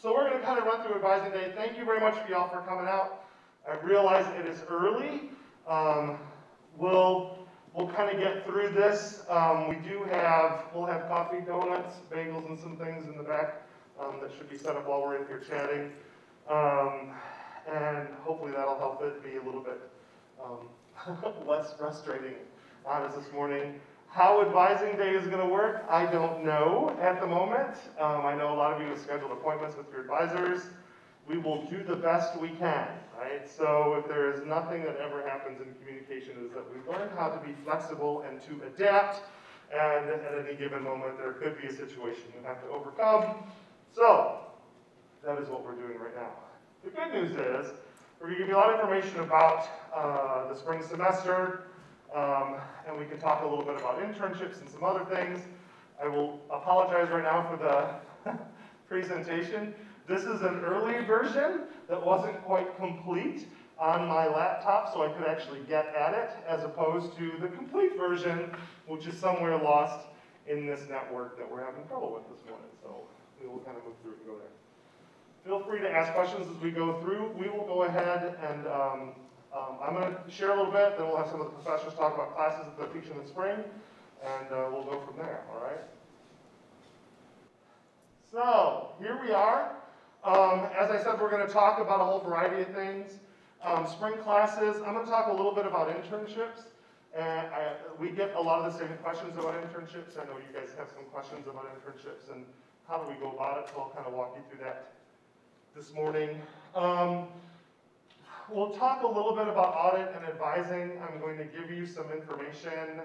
so we're gonna kind of run through advising day. Thank you very much for y'all for coming out. I realize it is early. Um, we'll, we'll kind of get through this. Um, we do have, we'll have coffee, donuts, bagels, and some things in the back, um, that should be set up while we're in here chatting. Um, and hopefully that'll help it be a little bit, um, less frustrating on us this morning. How advising day is gonna work, I don't know at the moment. Um, I know a lot of you have scheduled appointments with your advisors. We will do the best we can, right? So if there is nothing that ever happens in communication is that we learn how to be flexible and to adapt. And at any given moment, there could be a situation you have to overcome. So that is what we're doing right now. The good news is, we're gonna give you a lot of information about uh, the spring semester, um, and we can talk a little bit about internships and some other things. I will apologize right now for the presentation. This is an early version that wasn't quite complete on my laptop, so I could actually get at it, as opposed to the complete version, which is somewhere lost in this network that we're having trouble with this morning. So we will kind of move through and go there. Feel free to ask questions as we go through. We will go ahead and um, um, I'm going to share a little bit, then we'll have some of the professors talk about classes that they're teaching in the spring, and uh, we'll go from there, all right? So, here we are. Um, as I said, we're going to talk about a whole variety of things. Um, spring classes, I'm going to talk a little bit about internships. And I, we get a lot of the same questions about internships. I know you guys have some questions about internships and how do we go about it, so I'll kind of walk you through that this morning. Um, we'll talk a little bit about audit and advising. I'm going to give you some information.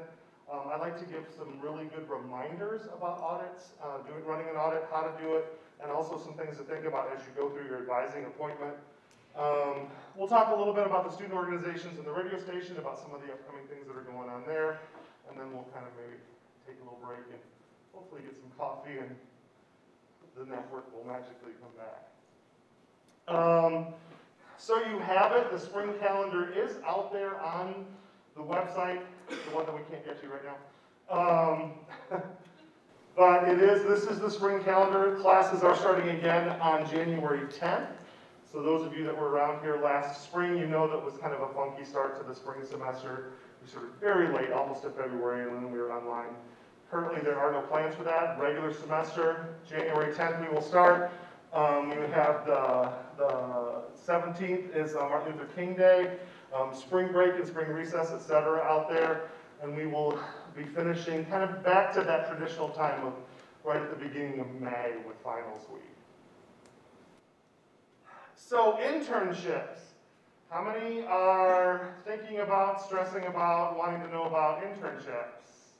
Um, I'd like to give some really good reminders about audits, uh, doing, running an audit, how to do it, and also some things to think about as you go through your advising appointment. Um, we'll talk a little bit about the student organizations and the radio station, about some of the upcoming things that are going on there, and then we'll kind of maybe take a little break and hopefully get some coffee and the network will magically come back. Um, so you have it, the spring calendar is out there on the website, the one that we can't get to right now. Um, but it is, this is the spring calendar. Classes are starting again on January 10th. So those of you that were around here last spring, you know that was kind of a funky start to the spring semester. We started very late, almost to February, and then we were online. Currently, there are no plans for that. Regular semester, January 10th, we will start. Um, we have the, the 17th is uh, Martin Luther King Day, um, spring break and spring recess, et cetera, out there. And we will be finishing kind of back to that traditional time of right at the beginning of May with finals week. So internships. How many are thinking about, stressing about, wanting to know about internships?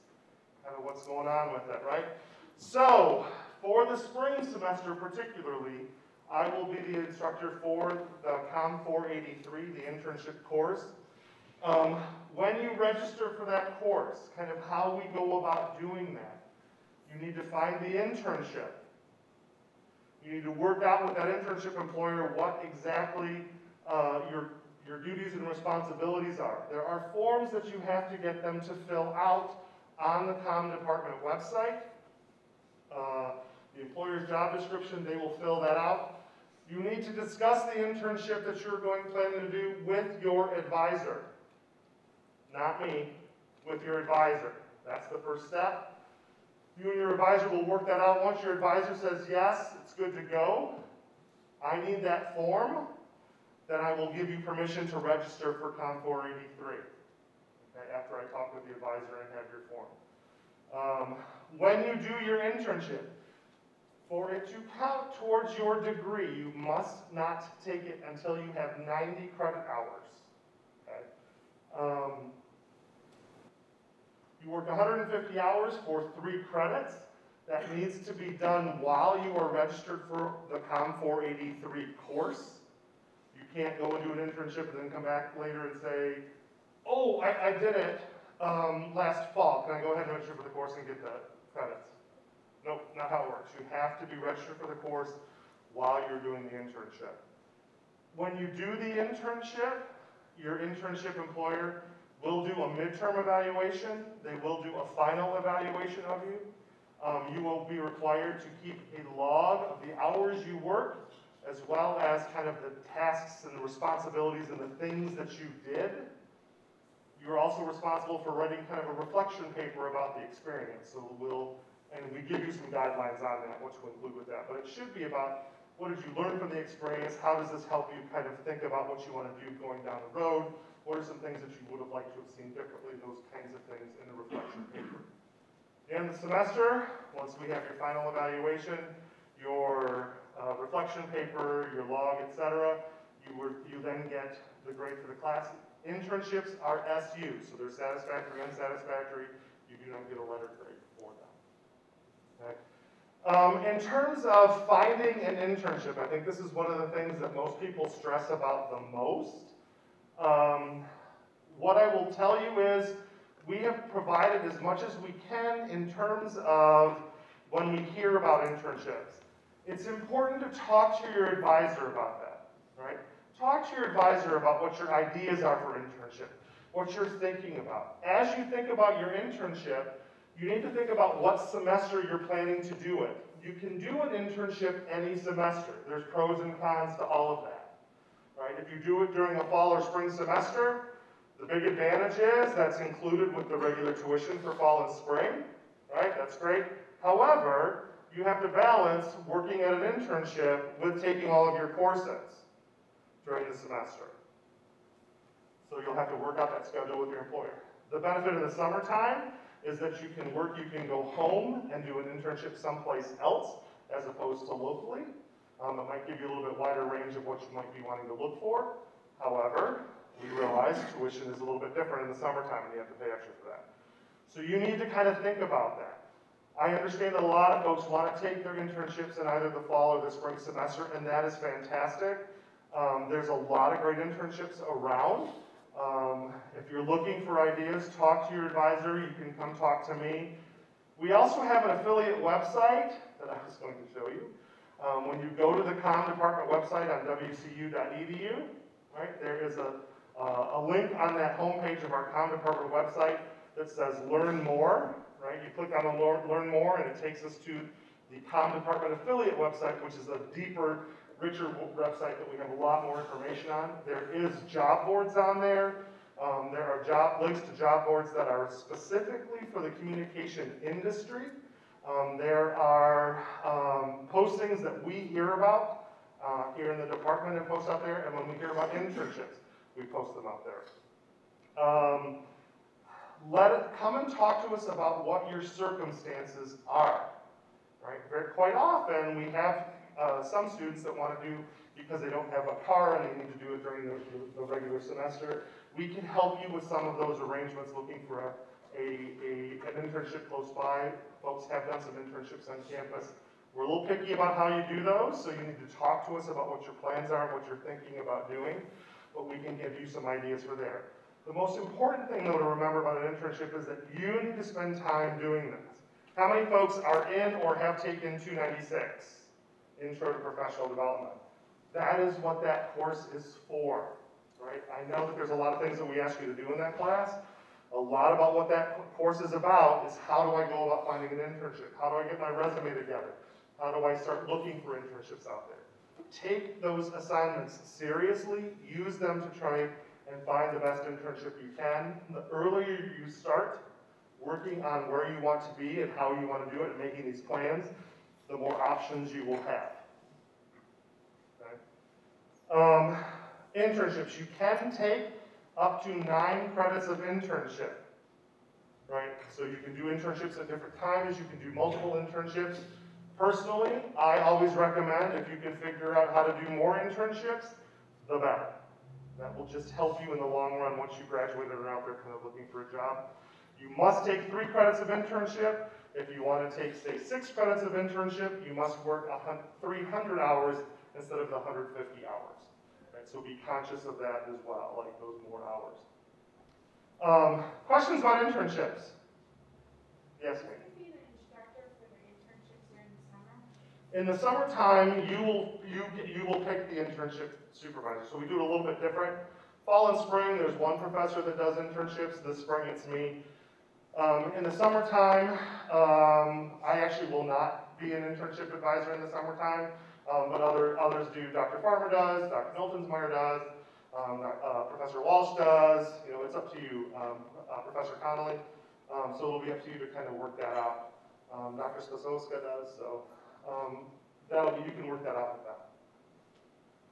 Kind of what's going on with it, right? So, for the spring semester particularly, I will be the instructor for the COM 483, the internship course. Um, when you register for that course, kind of how we go about doing that, you need to find the internship. You need to work out with that internship employer what exactly uh, your, your duties and responsibilities are. There are forms that you have to get them to fill out on the COM department website. Uh, the employer's job description, they will fill that out. You need to discuss the internship that you're going planning to do with your advisor. Not me, with your advisor. That's the first step. You and your advisor will work that out. Once your advisor says, yes, it's good to go, I need that form, then I will give you permission to register for COM 483. Okay, after I talk with the advisor and have your form. Um, when you do your internship, for it to count towards your degree, you must not take it until you have 90 credit hours. Okay? Um, you work 150 hours for three credits. That needs to be done while you are registered for the COM 483 course. You can't go and do an internship and then come back later and say, oh, I, I did it um, last fall. Can I go ahead and register for the course and get the credits? Nope, not how it works. You have to be registered for the course while you're doing the internship. When you do the internship, your internship employer will do a midterm evaluation. They will do a final evaluation of you. Um, you will be required to keep a log of the hours you work, as well as kind of the tasks and the responsibilities and the things that you did. You're also responsible for writing kind of a reflection paper about the experience. So we'll, and we give you some guidelines on that, what to include with that. But it should be about what did you learn from the experience? How does this help you kind of think about what you want to do going down the road? What are some things that you would have liked to have seen differently? Those kinds of things in the reflection paper. Of the semester, once we have your final evaluation, your uh, reflection paper, your log, etc., you, were, you then get the grade for the class. Internships are SU, so they're satisfactory, unsatisfactory. You do not get a letter grade. Um, in terms of finding an internship, I think this is one of the things that most people stress about the most. Um, what I will tell you is we have provided as much as we can in terms of when we hear about internships. It's important to talk to your advisor about that, right? Talk to your advisor about what your ideas are for internship, what you're thinking about. As you think about your internship, you need to think about what semester you're planning to do it. You can do an internship any semester. There's pros and cons to all of that. Right? If you do it during a fall or spring semester, the big advantage is that's included with the regular tuition for fall and spring. Right? That's great. However, you have to balance working at an internship with taking all of your courses during the semester. So you'll have to work out that schedule with your employer. The benefit of the summertime is that you can work, you can go home and do an internship someplace else as opposed to locally. Um, it might give you a little bit wider range of what you might be wanting to look for. However, we realize tuition is a little bit different in the summertime and you have to pay extra for that. So you need to kind of think about that. I understand that a lot of folks want to take their internships in either the fall or the spring semester, and that is fantastic. Um, there's a lot of great internships around. Um, if you're looking for ideas, talk to your advisor. You can come talk to me. We also have an affiliate website that I was going to show you. Um, when you go to the comm department website on wcu.edu, right, there is a, uh, a link on that homepage of our comm department website that says learn more, right? You click on the learn more and it takes us to the comm department affiliate website, which is a deeper richer website that we have a lot more information on. There is job boards on there. Um, there are job links to job boards that are specifically for the communication industry. Um, there are um, postings that we hear about uh, here in the department and post out there, and when we hear about internships, we post them out there. Um, let it come and talk to us about what your circumstances are. Right? Very quite often we have uh, some students that want to do because they don't have a car and they need to do it during the, the, regular semester. We can help you with some of those arrangements looking for a, a, a, an internship close by. Folks have done some internships on campus. We're a little picky about how you do those, so you need to talk to us about what your plans are and what you're thinking about doing, but we can give you some ideas for there. The most important thing, though, to remember about an internship is that you need to spend time doing this. How many folks are in or have taken 296? Intro to Professional Development. That is what that course is for, right? I know that there's a lot of things that we ask you to do in that class. A lot about what that course is about is how do I go about finding an internship? How do I get my resume together? How do I start looking for internships out there? Take those assignments seriously, use them to try and find the best internship you can. The earlier you start working on where you want to be and how you want to do it and making these plans, the more options you will have. Okay? Um, internships, you can take up to nine credits of internship. Right? So you can do internships at different times, you can do multiple internships. Personally, I always recommend if you can figure out how to do more internships, the better. That will just help you in the long run once you graduate and are out there kind of looking for a job. You must take three credits of internship. If you want to take, say, six credits of internship, you must work 300 hours instead of the 150 hours. Right? So be conscious of that as well, like those more hours. Um, questions about internships? Yes, ma'am. In the summertime, you will you you will pick the internship supervisor. So we do it a little bit different. Fall and spring, there's one professor that does internships. This spring, it's me. Um, in the summertime, um, I actually will not be an internship advisor in the summertime, um, but other, others do. Dr. Farmer does, Dr. Miltonsmeyer does, um, uh, Professor Walsh does, you know, it's up to you, um, uh, Professor Connolly. Um, so it'll be up to you to kind of work that out. Dr. Spasoska does, so, that'll be, you can work that out with that.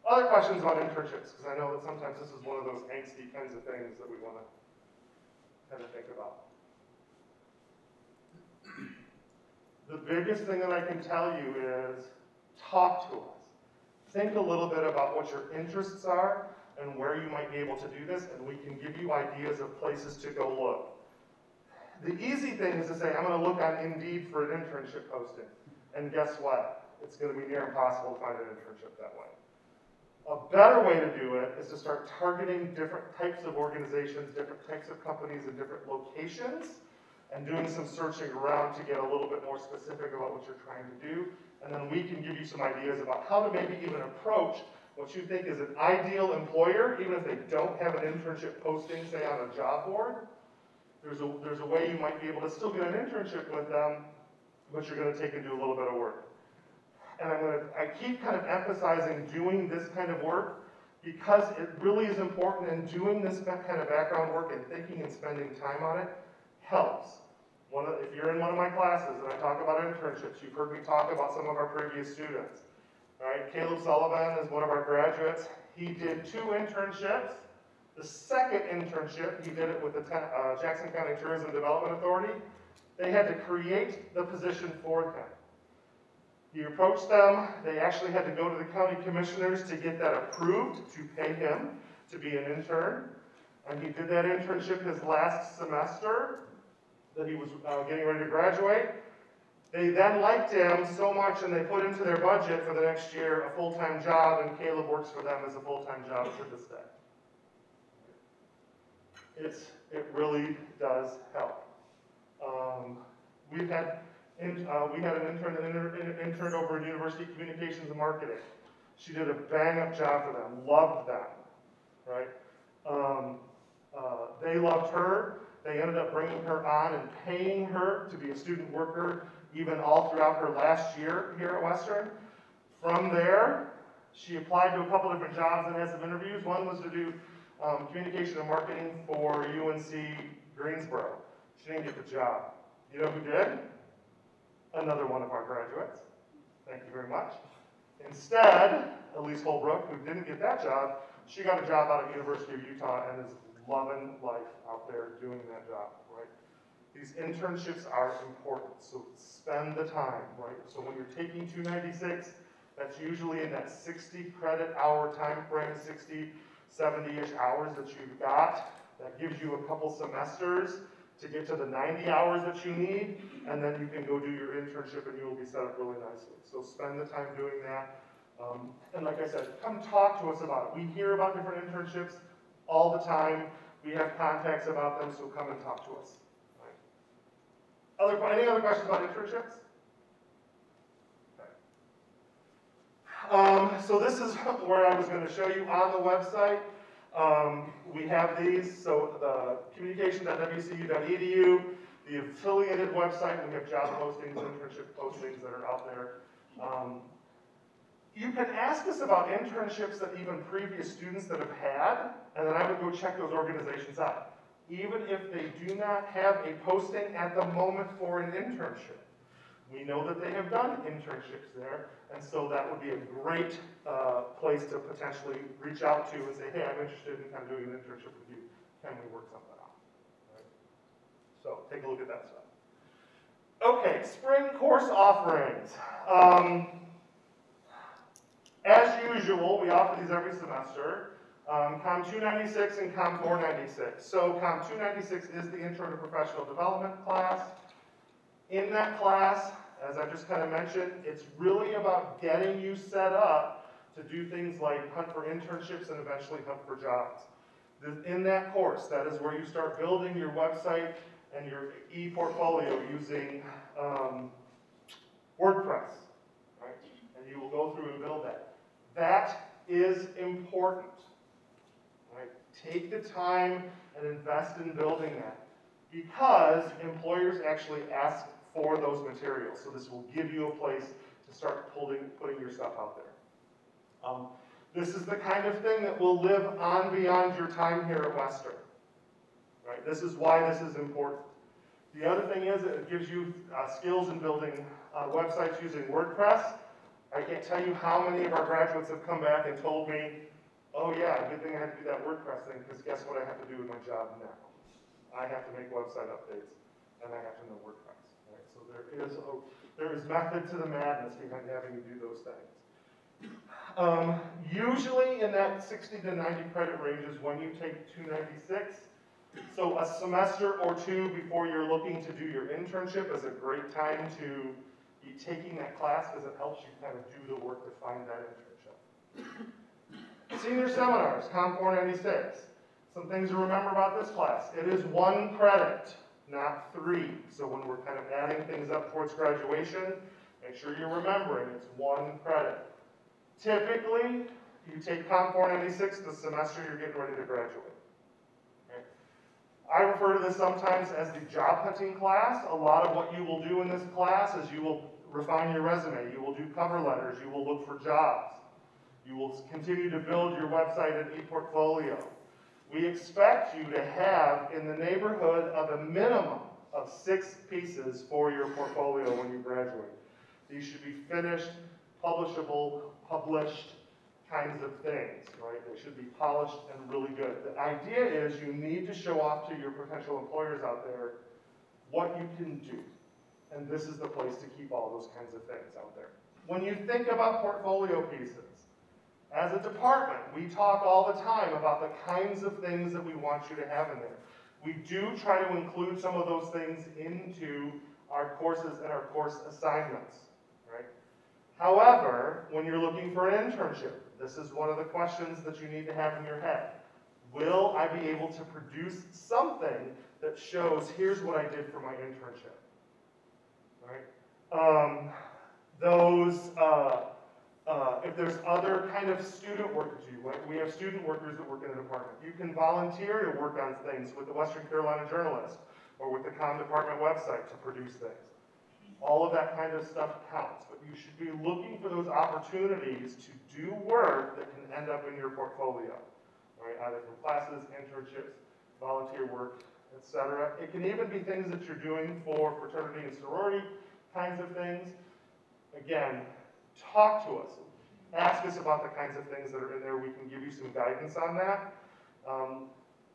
Other questions about internships, because I know that sometimes this is one of those angsty kinds of things that we want to kind of think about. The biggest thing that I can tell you is talk to us. Think a little bit about what your interests are and where you might be able to do this, and we can give you ideas of places to go look. The easy thing is to say, I'm going to look on Indeed for an internship posting. And guess what? It's going to be near impossible to find an internship that way. A better way to do it is to start targeting different types of organizations, different types of companies in different locations, and doing some searching around to get a little bit more specific about what you're trying to do. And then we can give you some ideas about how to maybe even approach what you think is an ideal employer, even if they don't have an internship posting, say on a job board. There's a, there's a way you might be able to still get an internship with them, but you're gonna take and do a little bit of work. And I'm gonna, I keep kind of emphasizing doing this kind of work because it really is important in doing this kind of background work and thinking and spending time on it helps. One of, if you're in one of my classes and I talk about internships, you've heard me talk about some of our previous students. All right, Caleb Sullivan is one of our graduates. He did two internships. The second internship, he did it with the uh, Jackson County Tourism Development Authority. They had to create the position for him. He approached them. They actually had to go to the county commissioners to get that approved to pay him to be an intern. And he did that internship his last semester that he was uh, getting ready to graduate. They then liked him so much and they put into their budget for the next year a full-time job and Caleb works for them as a full-time job to this day. It's, it really does help. Um, we've had, in, uh, we had an intern that inter, interned over at University Communications and Marketing. She did a bang-up job for them, loved them, right? Um, uh, they loved her. They ended up bringing her on and paying her to be a student worker even all throughout her last year here at Western. From there, she applied to a couple different jobs and had some interviews. One was to do um, communication and marketing for UNC Greensboro. She didn't get the job. You know who did? Another one of our graduates. Thank you very much. Instead, Elise Holbrook, who didn't get that job, she got a job out at University of Utah and is loving life out there doing that job, right? These internships are important, so spend the time, right? So when you're taking 296, that's usually in that 60 credit hour time frame, 60, 70-ish hours that you've got. That gives you a couple semesters to get to the 90 hours that you need, and then you can go do your internship and you will be set up really nicely. So spend the time doing that. Um, and like I said, come talk to us about it. We hear about different internships all the time. We have contacts about them, so come and talk to us. Other, any other questions about internships? Um, so this is where I was going to show you on the website. Um, we have these, so the communication.wcu.edu, the affiliated website, and we have job postings, internship postings that are out there. Um, you can ask us about internships that even previous students that have had, and then I would go check those organizations out. Even if they do not have a posting at the moment for an internship. We know that they have done internships there, and so that would be a great uh, place to potentially reach out to and say, hey, I'm interested in kind of doing an internship with you. Can we work something out? Right? So take a look at that stuff. Okay, spring course offerings. Um, as usual, we offer these every semester. Um, COM 296 and COM 496. So COM 296 is the Intro to Professional Development class. In that class, as I just kind of mentioned, it's really about getting you set up to do things like hunt for internships and eventually hunt for jobs. In that course, that is where you start building your website and your e-portfolio using um, WordPress, right? And you will go through and build that. That is important, right? Take the time and invest in building that. because employers actually ask for those materials. So this will give you a place to start pulling, putting your stuff out there. Um, this is the kind of thing that will live on beyond your time here at Western. Right? This is why this is important. The other thing is it gives you uh, skills in building uh, websites using WordPress. I can't tell you how many of our graduates have come back and told me, oh yeah, good thing I had to do that WordPress thing because guess what I have to do with my job now? I have to make website updates and I have to know WordPress. Right? So there is, a, there is method to the madness behind having to do those things. Um, usually in that 60 to 90 credit range is when you take 296. So a semester or two before you're looking to do your internship is a great time to be taking that class because it helps you kind of do the work to find that internship. Senior seminars, Com 496. Some things to remember about this class. It is one credit, not three. So when we're kind of adding things up towards graduation, make sure you're remembering it's one credit. Typically, you take Com 496 the semester you're getting ready to graduate. I refer to this sometimes as the job hunting class. A lot of what you will do in this class is you will refine your resume, you will do cover letters, you will look for jobs. You will continue to build your website and e-portfolio. We expect you to have in the neighborhood of a minimum of six pieces for your portfolio when you graduate. These should be finished, publishable, published, kinds of things, right? They should be polished and really good. The idea is you need to show off to your potential employers out there what you can do. And this is the place to keep all those kinds of things out there. When you think about portfolio pieces, as a department, we talk all the time about the kinds of things that we want you to have in there. We do try to include some of those things into our courses and our course assignments, right? However, when you're looking for an internship, this is one of the questions that you need to have in your head. Will I be able to produce something that shows, here's what I did for my internship? Right? Um, those, uh, uh, if there's other kind of student work to do, like we have student workers that work in the department, you can volunteer to work on things with the Western Carolina Journalist or with the Com department website to produce things. All of that kind of stuff counts, but you should be looking for those opportunities to do work that can end up in your portfolio, right? Either from classes, internships, volunteer work, etc. It can even be things that you're doing for fraternity and sorority kinds of things. Again, talk to us. Ask us about the kinds of things that are in there. We can give you some guidance on that. Um,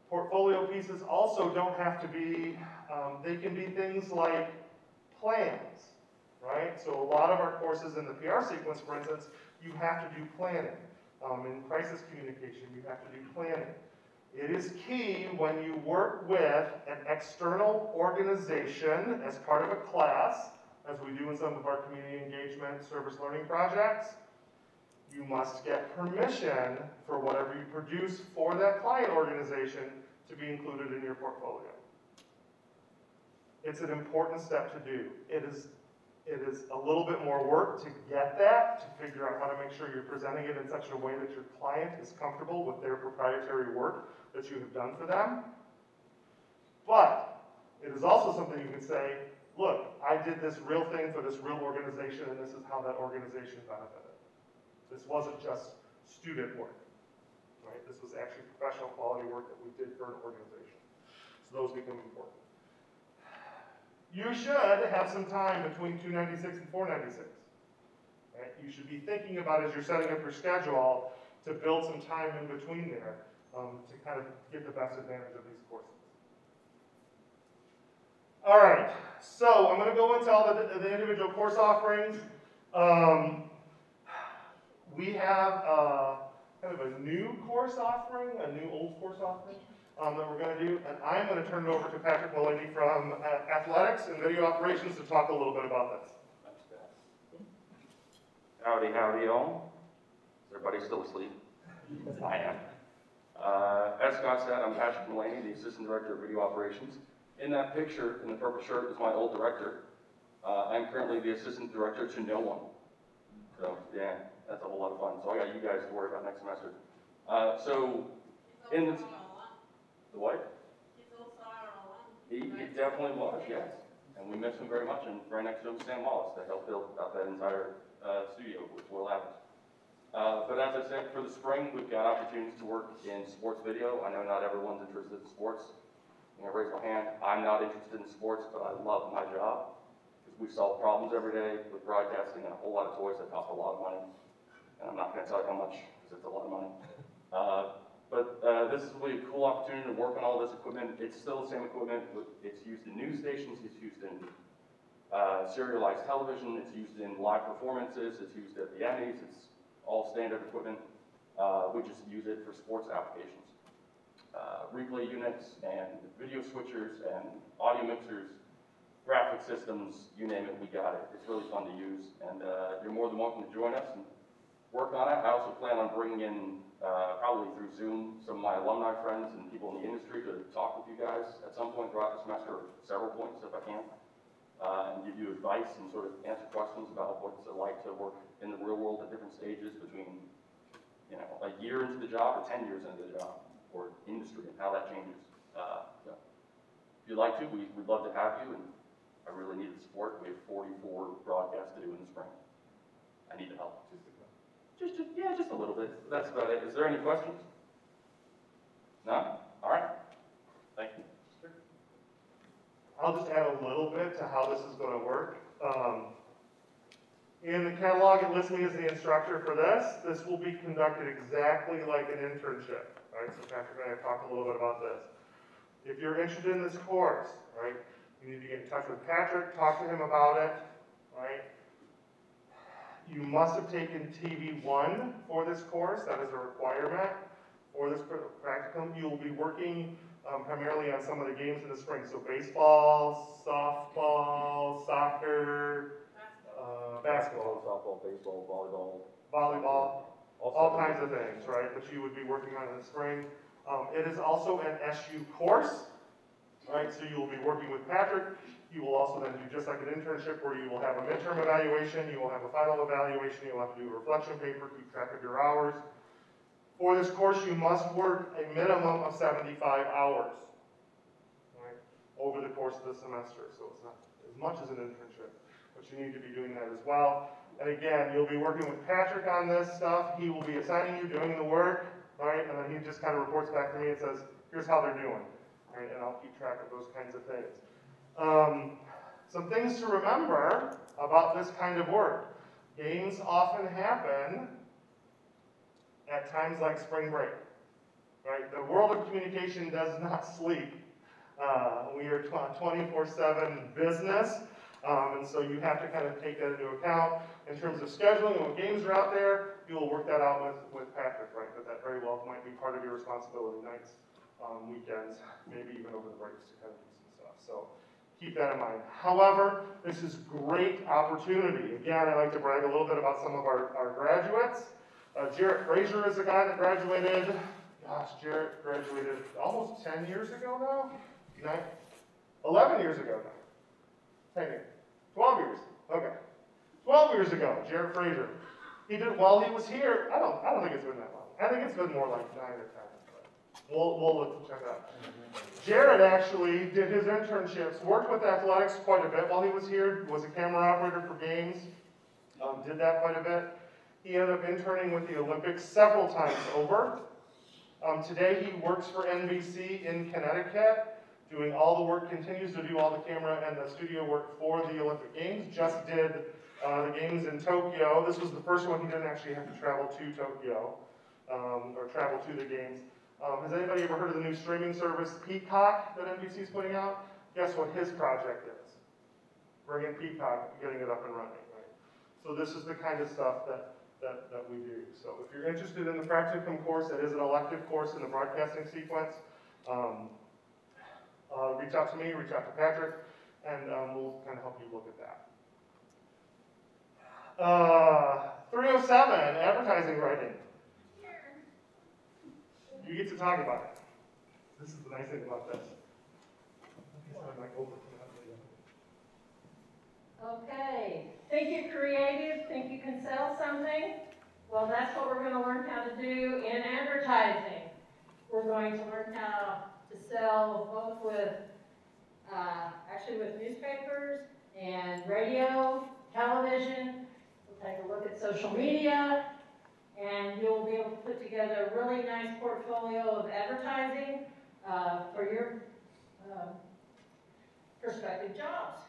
portfolio pieces also don't have to be, um, they can be things like plans, right? So a lot of our courses in the PR sequence, for instance, you have to do planning. Um, in crisis communication, you have to do planning. It is key when you work with an external organization as part of a class, as we do in some of our community engagement service learning projects, you must get permission for whatever you produce for that client organization to be included in your portfolio. It's an important step to do. It is, it is a little bit more work to get that, to figure out how to make sure you're presenting it in such a way that your client is comfortable with their proprietary work that you have done for them. But it is also something you can say, look, I did this real thing for this real organization, and this is how that organization benefited. This wasn't just student work, right? This was actually professional quality work that we did for an organization. So those become important. You should have some time between 296 and 496. Right? You should be thinking about as you're setting up your schedule to build some time in between there um, to kind of get the best advantage of these courses. All right, so I'm going to go into all the, the individual course offerings. Um, we have uh, kind of a new course offering, a new old course offering um, that we're going to do, and I'm going to turn it over to Patrick Mulaney from uh, Athletics and Video Operations to talk a little bit about this. Howdy, howdy, all. Is everybody still asleep? I am. Uh, as Scott said, I'm Patrick Mulaney, the Assistant Director of Video Operations. In that picture, in the purple shirt, is my old director. Uh, I'm currently the Assistant Director to no one. So, yeah, that's a whole lot of fun. So I got you guys to worry about next semester. Uh, so, in this, the what? He's also our alum. He, he definitely was, yes. And we miss him very much, and right next to him, is Sam Wallace, that helped build out that entire, uh, studio with Will Evans. Uh, but as I said, for the spring, we've got opportunities to work in sports video. I know not everyone's interested in sports. I'm raise my hand. I'm not interested in sports, but I love my job. Because we solve problems every day with broadcasting and a whole lot of toys that cost a lot of money. And I'm not gonna tell you how much, because it's a lot of money. Uh, but, uh, this is really a cool opportunity to work on all this equipment. It's still the same equipment. It's used in news stations, it's used in, uh, serialized television, it's used in live performances, it's used at the Emmys, it's all standard equipment. Uh, we just use it for sports applications. Uh, replay units and video switchers and audio mixers, graphic systems, you name it, we got it. It's really fun to use, and uh, you're more than welcome to join us and work on it. I also plan on bringing in, uh, probably through Zoom, some of my alumni friends and people in the industry to talk with you guys at some point throughout the semester, or several points if I can, uh, and give you advice and sort of answer questions about what's it like to work in the real world at different stages between, you know, a year into the job or 10 years into the job, or industry and how that changes. Uh, if you'd like to, we, we'd love to have you, and I really need the support. We have 44 broadcasts to do in the spring. I need the help. Just, just, yeah, just a little bit. That's about it. Is there any questions? No? All right. Thank you. I'll just add a little bit to how this is gonna work. Um, in the catalog, it lists me as the instructor for this. This will be conducted exactly like an internship, right? So Patrick and I talked a little bit about this. If you're interested in this course, right, you need to get in touch with Patrick, talk to him about it, right? You must have taken TV one for this course, that is a requirement for this pr- practicum. You will be working um, primarily on some of the games in the spring, so baseball, softball, soccer, uh, basketball, Softball, baseball, volleyball. volleyball, all kinds of things, right, that you would be working on in the spring. Um, it is also an SU course, right, so you will be working with Patrick. You will also then do just like an internship where you will have a midterm evaluation, you will have a final evaluation, you'll have to do a reflection paper, keep track of your hours. For this course, you must work a minimum of seventy-five hours, right, over the course of the semester, so it's not as much as an internship, but you need to be doing that as well. And again, you'll be working with Patrick on this stuff, he will be assigning you, doing the work, right, and then he just kind of reports back to me and says, here's how they're doing, right, and I'll keep track of those kinds of things. Um, some things to remember about this kind of work. Games often happen at times like spring break, right? The world of communication does not sleep. Uh, we are twenty-four seven business, um, and so you have to kind of take that into account in terms of scheduling when games are out there. You will work that out with, with Patrick, right? But that very well might be part of your responsibility nights, um, weekends, maybe even over the breaks to kind of do some stuff. So keep that in mind. However, this is great opportunity. Again, I like to brag a little bit about some of our, our graduates. Uh, Jarrett Frazier is a guy that graduated, gosh, Jarrett graduated almost 10 years ago now? Nine, 11 years ago now. 10 years. 12 years. Okay. 12 years ago, Jarrett Frazier. He did, while he was here, I don't, I don't think it's been that long. I think it's been more like nine or 10. We'll, we'll look, to check that. Jarrett actually did his internships, worked with athletics quite a bit while he was here, was a camera operator for games, um, did that quite a bit. He ended up interning with the Olympics several times over. Um, today he works for NBC in Connecticut, doing all the work, continues to do all the camera and the studio work for the Olympic Games. Just did uh, the games in Tokyo. This was the first one he didn't actually have to travel to Tokyo um, or travel to the games. Um, has anybody ever heard of the new streaming service Peacock that NBC is putting out? Guess what his project is? Bringing Peacock, getting it up and running, right? So this is the kind of stuff that, that, that we do. So if you're interested in the practicum course, it is an elective course in the broadcasting sequence. Um, uh, reach out to me, reach out to Patrick, and um, we'll kind of help you look at that. Uh, 307, advertising writing. You get to talk about it. This is the nice thing about this. Okay, think you're creative, think you can sell something? Well, that's what we're gonna learn how to do in advertising. We're going to learn how to sell both with uh, actually with newspapers and radio, television. We'll take a look at social media, and you'll be able to put together a really nice portfolio of advertising uh, for your uh, prospective jobs.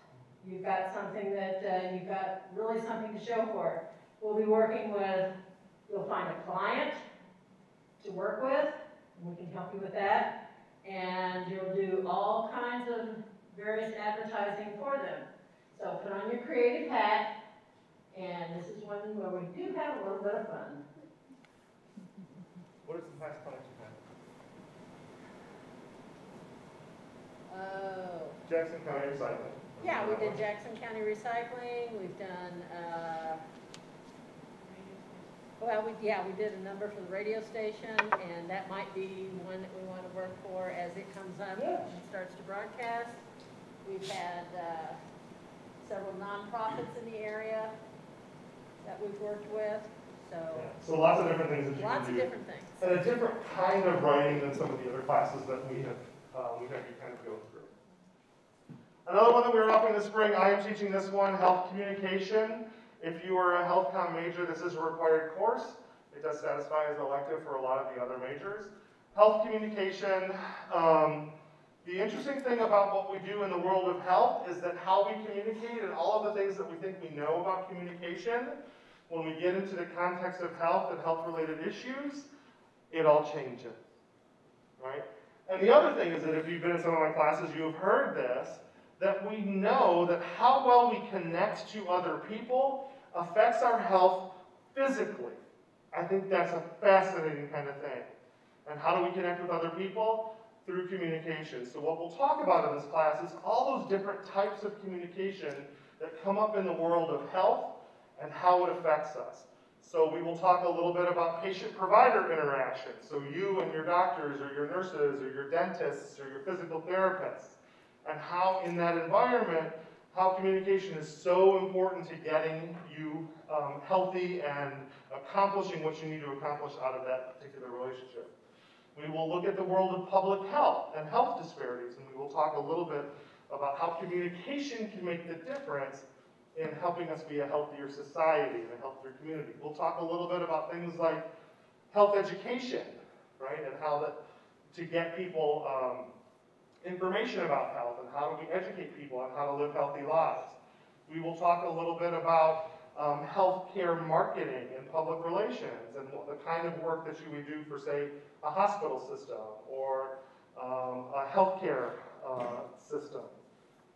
You've got something that, uh, you've got really something to show for it. We'll be working with, you'll find a client to work with, and we can help you with that. And you'll do all kinds of various advertising for them. So put on your creative hat, and this is one where we do have a little bit of fun. What is the past you had? Oh. Jackson County Recycling. Yeah, we did Jackson County Recycling, we've done, uh, well, we, yeah, we did a number for the radio station, and that might be one that we want to work for as it comes up Yeah. and starts to broadcast. We've had, uh, several nonprofits in the area that we've worked with, so, Yeah, So lots of different things that you can do. lots of different things. And a different kind of writing than some of the other classes that we have, uh, we have you kind of go through. Another one that we're offering this spring, I am teaching this one, health communication. If you are a health com major, this is a required course. It does satisfy as an elective for a lot of the other majors. Health communication, um, the interesting thing about what we do in the world of health is that how we communicate and all of the things that we think we know about communication, when we get into the context of health and health-related issues, it all changes, right? And the other thing is that if you've been in some of my classes, you have heard this, that we know that how well we connect to other people affects our health physically. I think that's a fascinating kind of thing. And how do we connect with other people? Through communication. So what we'll talk about in this class is all those different types of communication that come up in the world of health and how it affects us. So we will talk a little bit about patient-provider interaction. So you and your doctors or your nurses or your dentists or your physical therapists. And how in that environment, how communication is so important to getting you um, healthy and accomplishing what you need to accomplish out of that particular relationship. We will look at the world of public health and health disparities, and we will talk a little bit about how communication can make the difference in helping us be a healthier society and a healthier community. We'll talk a little bit about things like health education, right, and how that to get people um, information about health and how do we educate people on how to live healthy lives. We will talk a little bit about um, healthcare marketing and public relations and the kind of work that you would do for, say, a hospital system or um, a healthcare uh, system.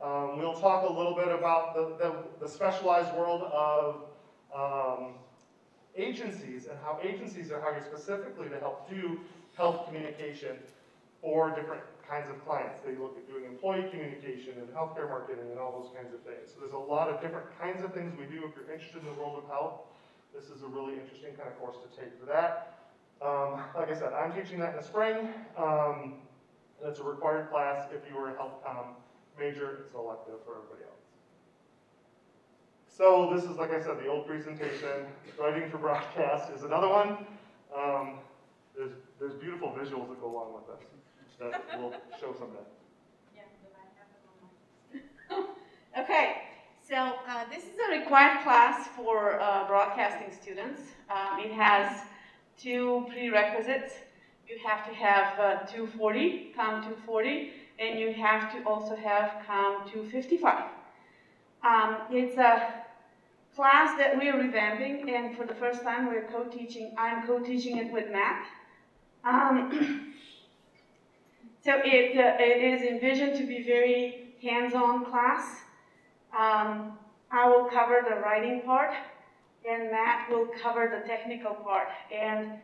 Um, we'll talk a little bit about the, the, the specialized world of um, agencies and how agencies are hired specifically to help do health communication for different kinds of clients. They look at doing employee communication and healthcare marketing and all those kinds of things. So there's a lot of different kinds of things we do. If you're interested in the world of health, this is a really interesting kind of course to take for that. Um, like I said, I'm teaching that in the spring. Um, and it's a required class if you are a health com major, it's elective for everybody else. So this is, like I said, the old presentation. Writing for broadcast is another one. Um, there's, there's beautiful visuals that go along with this that we'll show someday. Okay, so uh, this is a required class for uh, broadcasting students. Um, it has two prerequisites. You have to have uh, 240, COM 240, and you have to also have COM 255. Um, it's a class that we are revamping, and for the first time we're co-teaching, I'm co-teaching it with Matt. Um, so it, uh, it is envisioned to be very hands-on class. Um, I will cover the writing part, and Matt will cover the technical part. And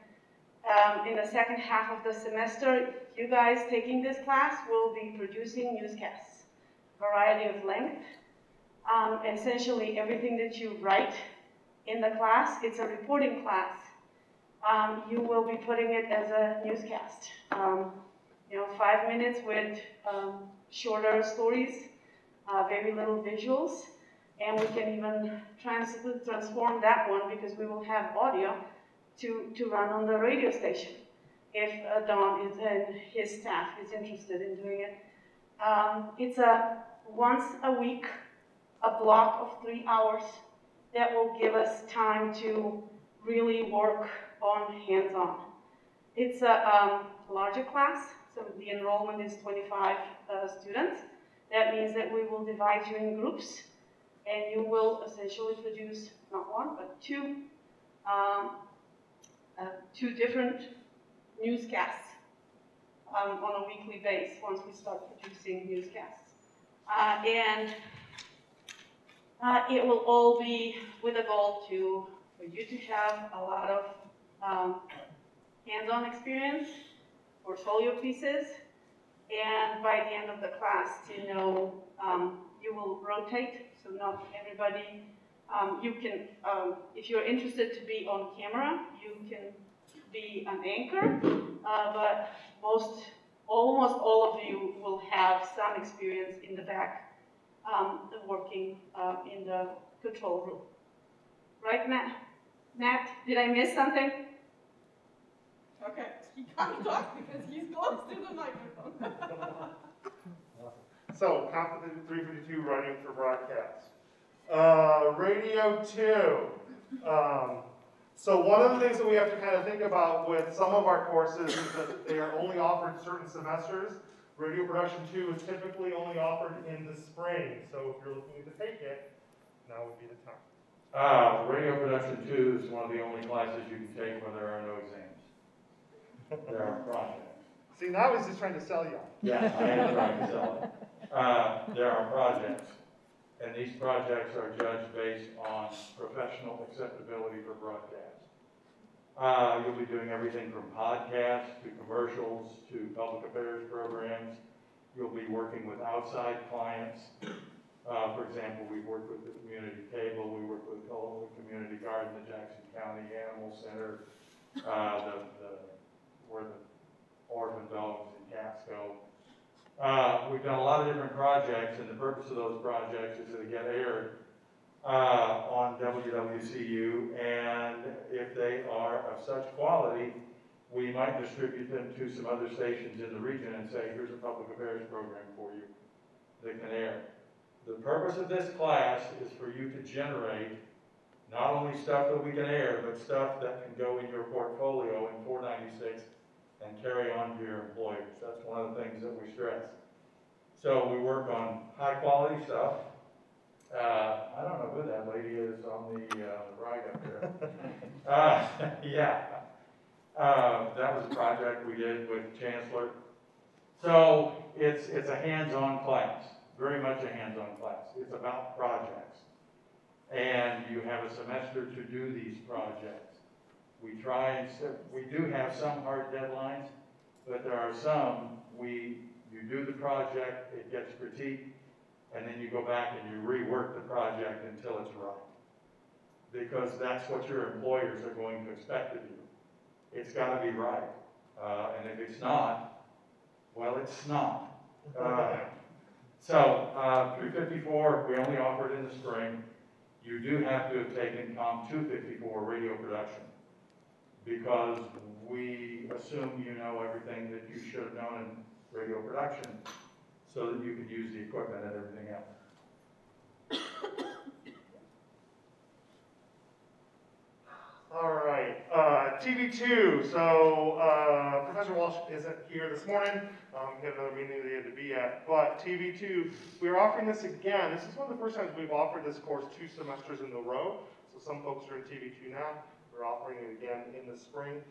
um, in the second half of the semester, you guys taking this class will be producing newscasts, variety of length. Um, essentially, everything that you write in the class, it's a reporting class. Um, you will be putting it as a newscast. Um, you know, five minutes with um, shorter stories uh, very little visuals, and we can even trans transform that one because we will have audio to, to run on the radio station if uh, Don is, and his staff is interested in doing it. Um, it's a once a week, a block of three hours that will give us time to really work on hands-on. It's a um, larger class, so the enrollment is 25 uh, students. That means that we will divide you in groups, and you will essentially produce not one but two, um, uh, two different newscasts um, on a weekly base once we start producing newscasts. Uh, and uh, it will all be with a goal to for you to have a lot of um, hands-on experience, portfolio pieces, and by the end of the class to know um, you will rotate, so not everybody. Um, you can, um, if you're interested to be on camera, you can be an anchor, uh, but most, almost all of you will have some experience in the back, um, working uh, in the control room. Right, Matt? Matt, did I miss something? Okay, he can't talk because he's close to the microphone. So, Comp 352 running for broadcast. Uh, radio 2. Um, so one of the things that we have to kind of think about with some of our courses is that they are only offered certain semesters. Radio production 2 is typically only offered in the spring, so if you're looking to take it, now would be the time. Uh, radio production two is one of the only classes you can take where there are no exams. There are projects. See, now he's just trying to sell you. Yeah, I am trying to sell it. Uh, there are projects, and these projects are judged based on professional acceptability for broadcast. Uh, you'll be doing everything from podcasts to commercials to public affairs programs. You'll be working with outside clients. Uh, for example, we've worked with the community cable, we work with Cullowhee Community Garden, the Jackson County Animal Center, uh, the, the, where the orphan dogs and cats go. Uh, we've done a lot of different projects, and the purpose of those projects is to get aired, uh, on WWCU, and if they are of such quality, we might distribute them to some other stations in the region and say, here's a public affairs program for you that can air. The purpose of this class is for you to generate not only stuff that we can air, but stuff that can go in your portfolio in four ninety-six and carry on to your employers. That's one of the things that we stress. So we work on high-quality stuff. Uh, I don't know who that lady is on the, uh, right up there. Uh, yeah. Uh, that was a project we did with Chancellor. So it's, it's a hands-on class, very much a hands-on class. It's about projects. And you have a semester to do these projects. We try and, we do have some hard deadlines, but there are some, we, you do the project, it gets critiqued, and then you go back and you rework the project until it's right. Because that's what your employers are going to expect of you. It's gotta be right. Uh, and if it's not, well, it's not. Uh, So, uh, three fifty-four, we only offer it in the spring. You do have to have taken COM two fifty-four radio production. Because we assume you know everything that you should have known in radio production, so that you could use the equipment and everything else. All right, uh, TV2, so, uh, Professor Walsh isn't here this morning, um, he had another meeting that he had to be at, but TV2, we are offering this again, this is one of the first times we've offered this course two semesters in a row, so some folks are in TV2 now, we're offering it again in the spring.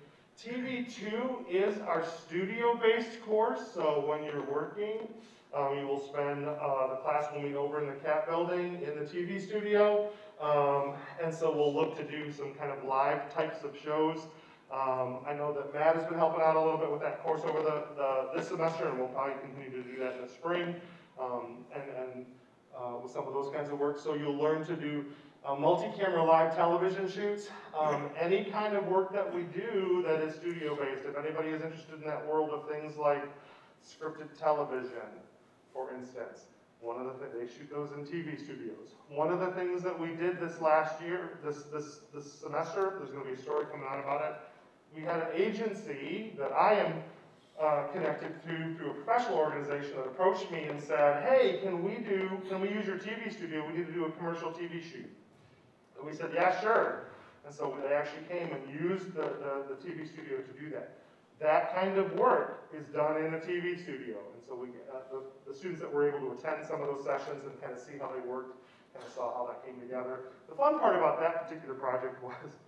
TV2 is our studio-based course, so when you're working, um, you will spend, uh, the class will meet over in the CAT building in the TV studio, um, and so we'll look to do some kind of live types of shows. Um, I know that Matt has been helping out a little bit with that course over the, the, this semester, and we'll probably continue to do that in the spring, um, and, and, uh, with some of those kinds of work. So you'll learn to do, uh, multi-camera live television shoots, um, any kind of work that we do that is studio-based. If anybody is interested in that world of things like scripted television, for instance, one of the, thi- they shoot those in TV studios. One of the things that we did this last year, this, this, this semester, there's gonna be a story coming out about it. We had an agency that I am, uh, connected to through a professional organization that approached me and said, hey, can we do, can we use your TV studio? We need to do a commercial TV shoot. And we said, yeah, sure. And so they actually came and used the, the, the TV studio to do that. That kind of work is done in a TV studio. And so we, uh, the, the students that were able to attend some of those sessions and kind of see how they worked, kind of saw how that came together. The fun part about that particular project was,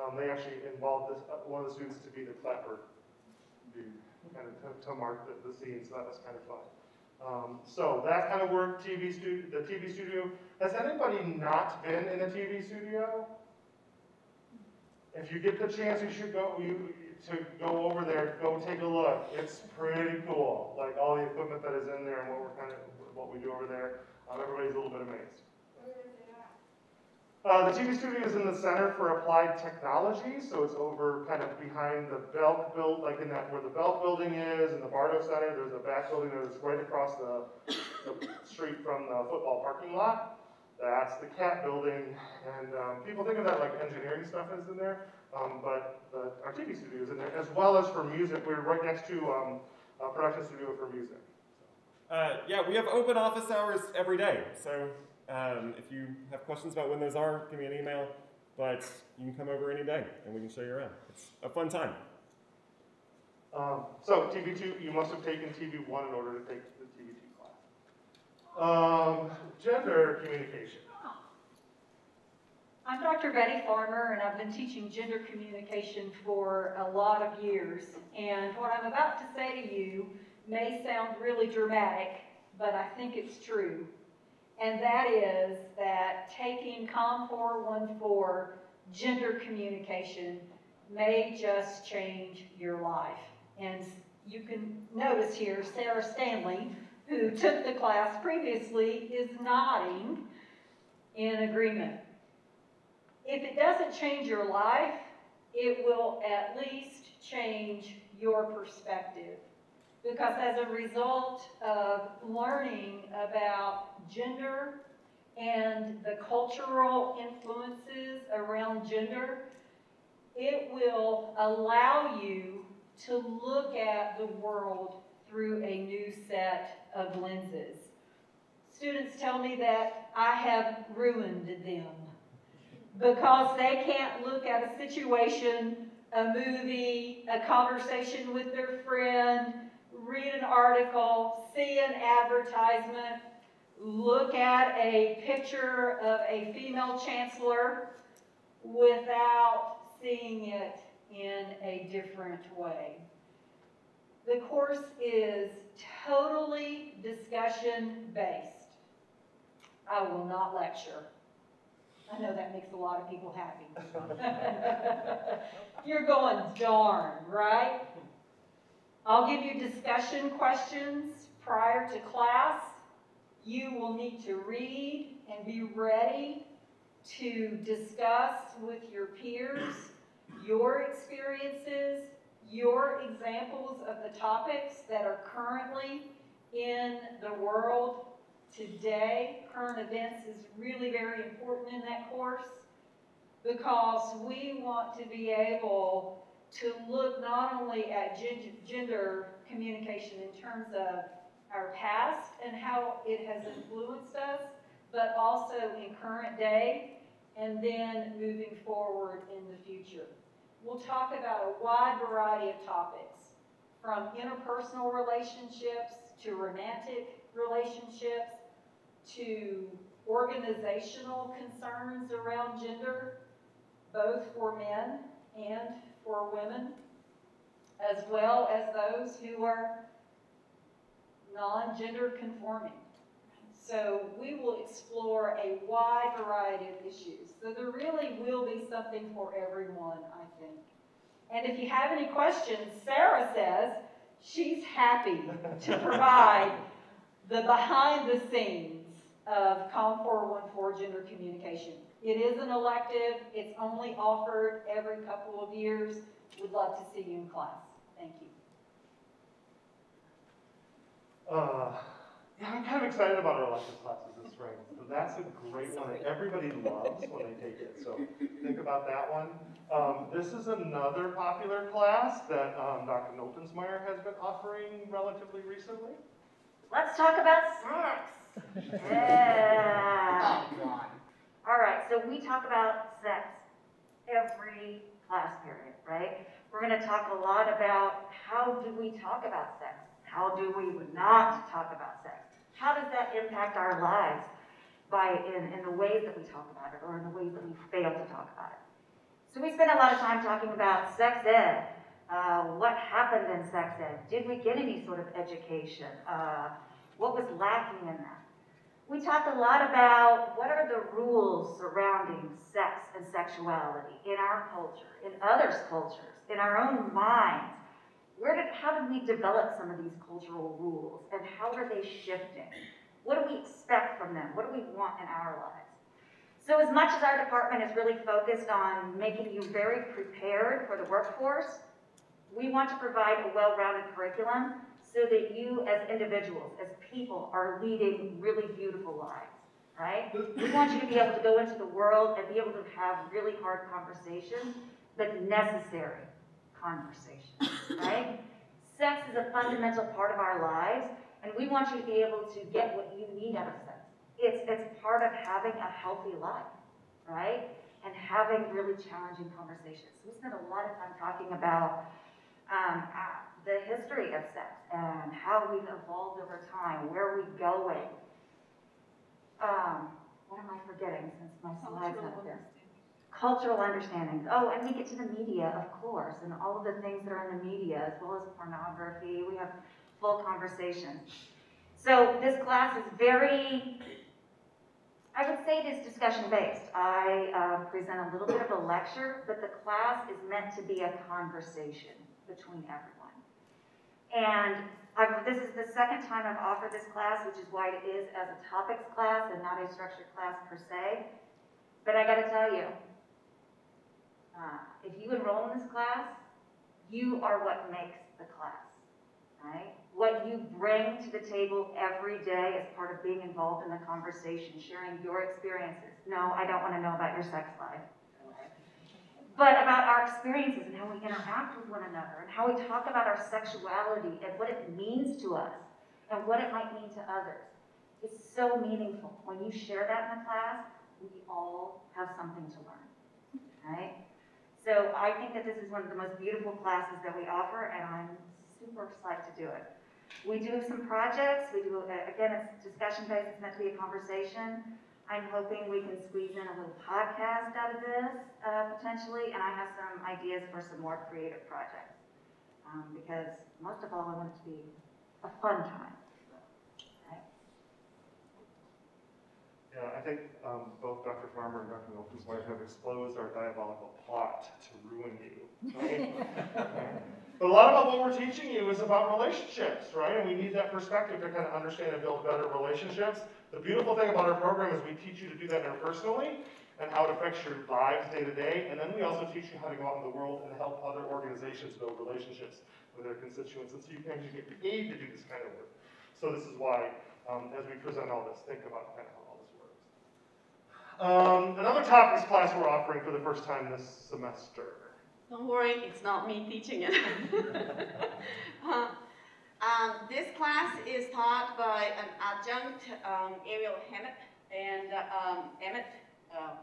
um, they actually involved this, uh, one of the students to be the clapper dude, kind of to, to mark the, the scene, so that was kind of fun. Um, so that kind of work, TV studio, the TV studio, has anybody not been in a TV studio? If you get the chance, you should go, you, to go over there, go take a look. It's pretty cool, like all the equipment that is in there and what we're kind of, what we do over there. Um, everybody's a little bit amazed. Uh, the TV studio is in the Center for Applied Technology, so it's over kind of behind the Belk build, like in that where the Belk building is, and the Bardo Center. There's a back building that is right across the, the street from the football parking lot. That's the CAT building, and um, people think of that like engineering stuff is in there, um, but the, our TV studio is in there, as well as for music. We're right next to um, a production studio for music. Uh, yeah, we have open office hours every day. So um, if you have questions about when those are, give me an email. But you can come over any day and we can show you around. It's a fun time. Um, so TV2, you must have taken TV1 in order to take the TV2 class. Um, gender communication. I'm Dr. Betty Farmer, and I've been teaching gender communication for a lot of years. And what I'm about to say to you may sound really dramatic, but I think it's true. And that is that taking COM 414 gender communication may just change your life. And you can notice here Sarah Stanley, who took the class previously, is nodding in agreement. If it doesn't change your life, it will at least change your perspective. Because as a result of learning about gender and the cultural influences around gender, it will allow you to look at the world through a new set of lenses. Students tell me that I have ruined them because they can't look at a situation, a movie, a conversation with their friend, read an article, see an advertisement, look at a picture of a female chancellor without seeing it in a different way. The course is totally discussion based. I will not lecture. I know that makes a lot of people happy. You're going, darn, right? I'll give you discussion questions prior to class. You will need to read and be ready to discuss with your peers your experiences, your examples of the topics that are currently in the world today. Current events is really very important in that course because we want to be able to look not only at gender communication in terms of our past and how it has influenced us, but also in current day and then moving forward in the future. We'll talk about a wide variety of topics, from interpersonal relationships to romantic relationships to organizational concerns around gender, both for men and for women, as well as those who are non-gender conforming. So we will explore a wide variety of issues. So there really will be something for everyone, I think. And if you have any questions, Sarah says she's happy to provide the behind the scenes of COM 414 gender communication. It is an elective, it's only offered every couple of years. We'd love to see you in class. Thank you. Uh, Yeah, I'm kind of excited about our elective classes this spring. That's a great one that everybody loves when they take it, so think about that one. Um, this is another popular class that, um, Dr. Noltensmeyer has been offering relatively recently. Let's talk about sex. Yeah. All right, so we talk about sex every class period, right? We're gonna talk a lot about how do we talk about sex? How do we not talk about sex? How does that impact our lives by, in, in the ways that we talk about it or in the ways that we fail to talk about it? So we spend a lot of time talking about sex ed. Uh, what happened in sex ed? Did we get any sort of education? Uh, what was lacking in that? We talk a lot about what are the rules surrounding sex and sexuality in our culture, in others' cultures, in our own minds. Where did, how did we develop some of these cultural rules and how are they shifting? What do we expect from them? What do we want in our lives? So as much as our department is really focused on making you very prepared for the workforce, we want to provide a well-rounded curriculum so that you as individuals, as people, are leading really beautiful lives, right? We want you to be able to go into the world and be able to have really hard conversations, but necessary conversations, right? Sex is a fundamental part of our lives, and we want you to be able to get what you need out of sex. It's, it's part of having a healthy life, right? And having really challenging conversations. We spend a lot of time talking about um, uh, the history of sex and how we've evolved over time, where are we going? Um, what am I forgetting since my slide's not there? Cultural understandings. Oh, and we get to the media, of course, and all of the things that are in the media, as well as pornography. We have full conversations. So this class is very, I would say it is discussion based. I uh, present a little bit of a lecture, but the class is meant to be a conversation between everyone. And I've, this is the second time I've offered this class, which is why it is as a topics class and not a structured class per se. But I gotta tell you, uh, if you enroll in this class, you are what makes the class, right? What you bring to the table every day as part of being involved in the conversation, sharing your experiences. No, I don't wanna know about your sex life. But about our experiences and how we interact with one another and how we talk about our sexuality and what it means to us and what it might mean to others. It's so meaningful. When you share that in the class, we all have something to learn, right? So I think that this is one of the most beautiful classes that we offer, and I'm super excited to do it. We do some projects. We do, uh, again, it's discussion based. It's meant to be a conversation. I'm hoping we can squeeze in a little podcast out of this, uh, potentially, and I have some ideas for some more creative projects. Um, because most of all, I want it to be a fun time. Right? Yeah, I think um, both Dr. Farmer and Dr. Noltensmeyer have exposed our diabolical plot to ruin you. Right? but a lot about what we're teaching you is about relationships, right? And we need that perspective to kind of understand and build better relationships. The beautiful thing about our program is we teach you to do that interpersonally and how it affects your lives day to day. And then we also teach you how to go out in the world and help other organizations build relationships with their constituents. And so you can actually get paid to do this kind of work. So this is why, um, as we present all this, think about kind of how all this works. Um, another topics class we're offering for the first time this semester. Don't worry, it's not me teaching it. Uh, um, this class is taught by an adjunct, um, Ariel Hammett and um, Emmett. Uh,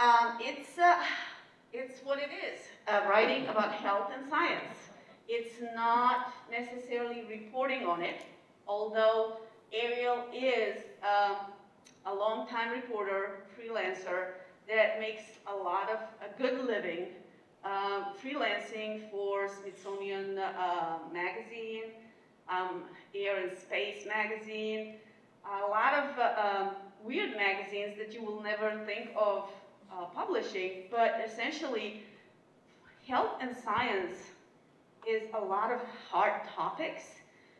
um, it's, uh, it's what it is, uh, writing about health and science. It's not necessarily reporting on it, although Ariel is um, a longtime reporter, freelancer, that makes a lot of a good living um, freelancing for Smithsonian uh, Magazine, um, Air and Space Magazine, a lot of uh, um, weird magazines that you will never think of uh, publishing, but essentially, health and science is a lot of hard topics,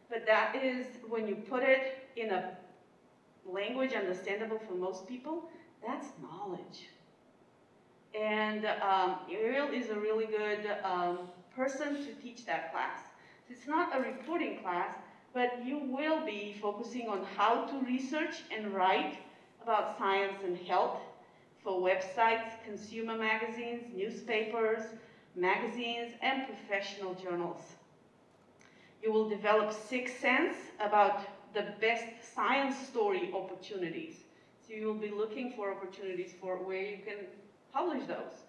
but that is when you put it in a language understandable for most people, that's knowledge. And um, Ariel is a really good um, person to teach that class. It's not a reporting class, but you will be focusing on how to research and write about science and health for websites, consumer magazines, newspapers, magazines, and professional journals. You will develop sixth sense about the best science story opportunities. So you will be looking for opportunities for where you can publish those.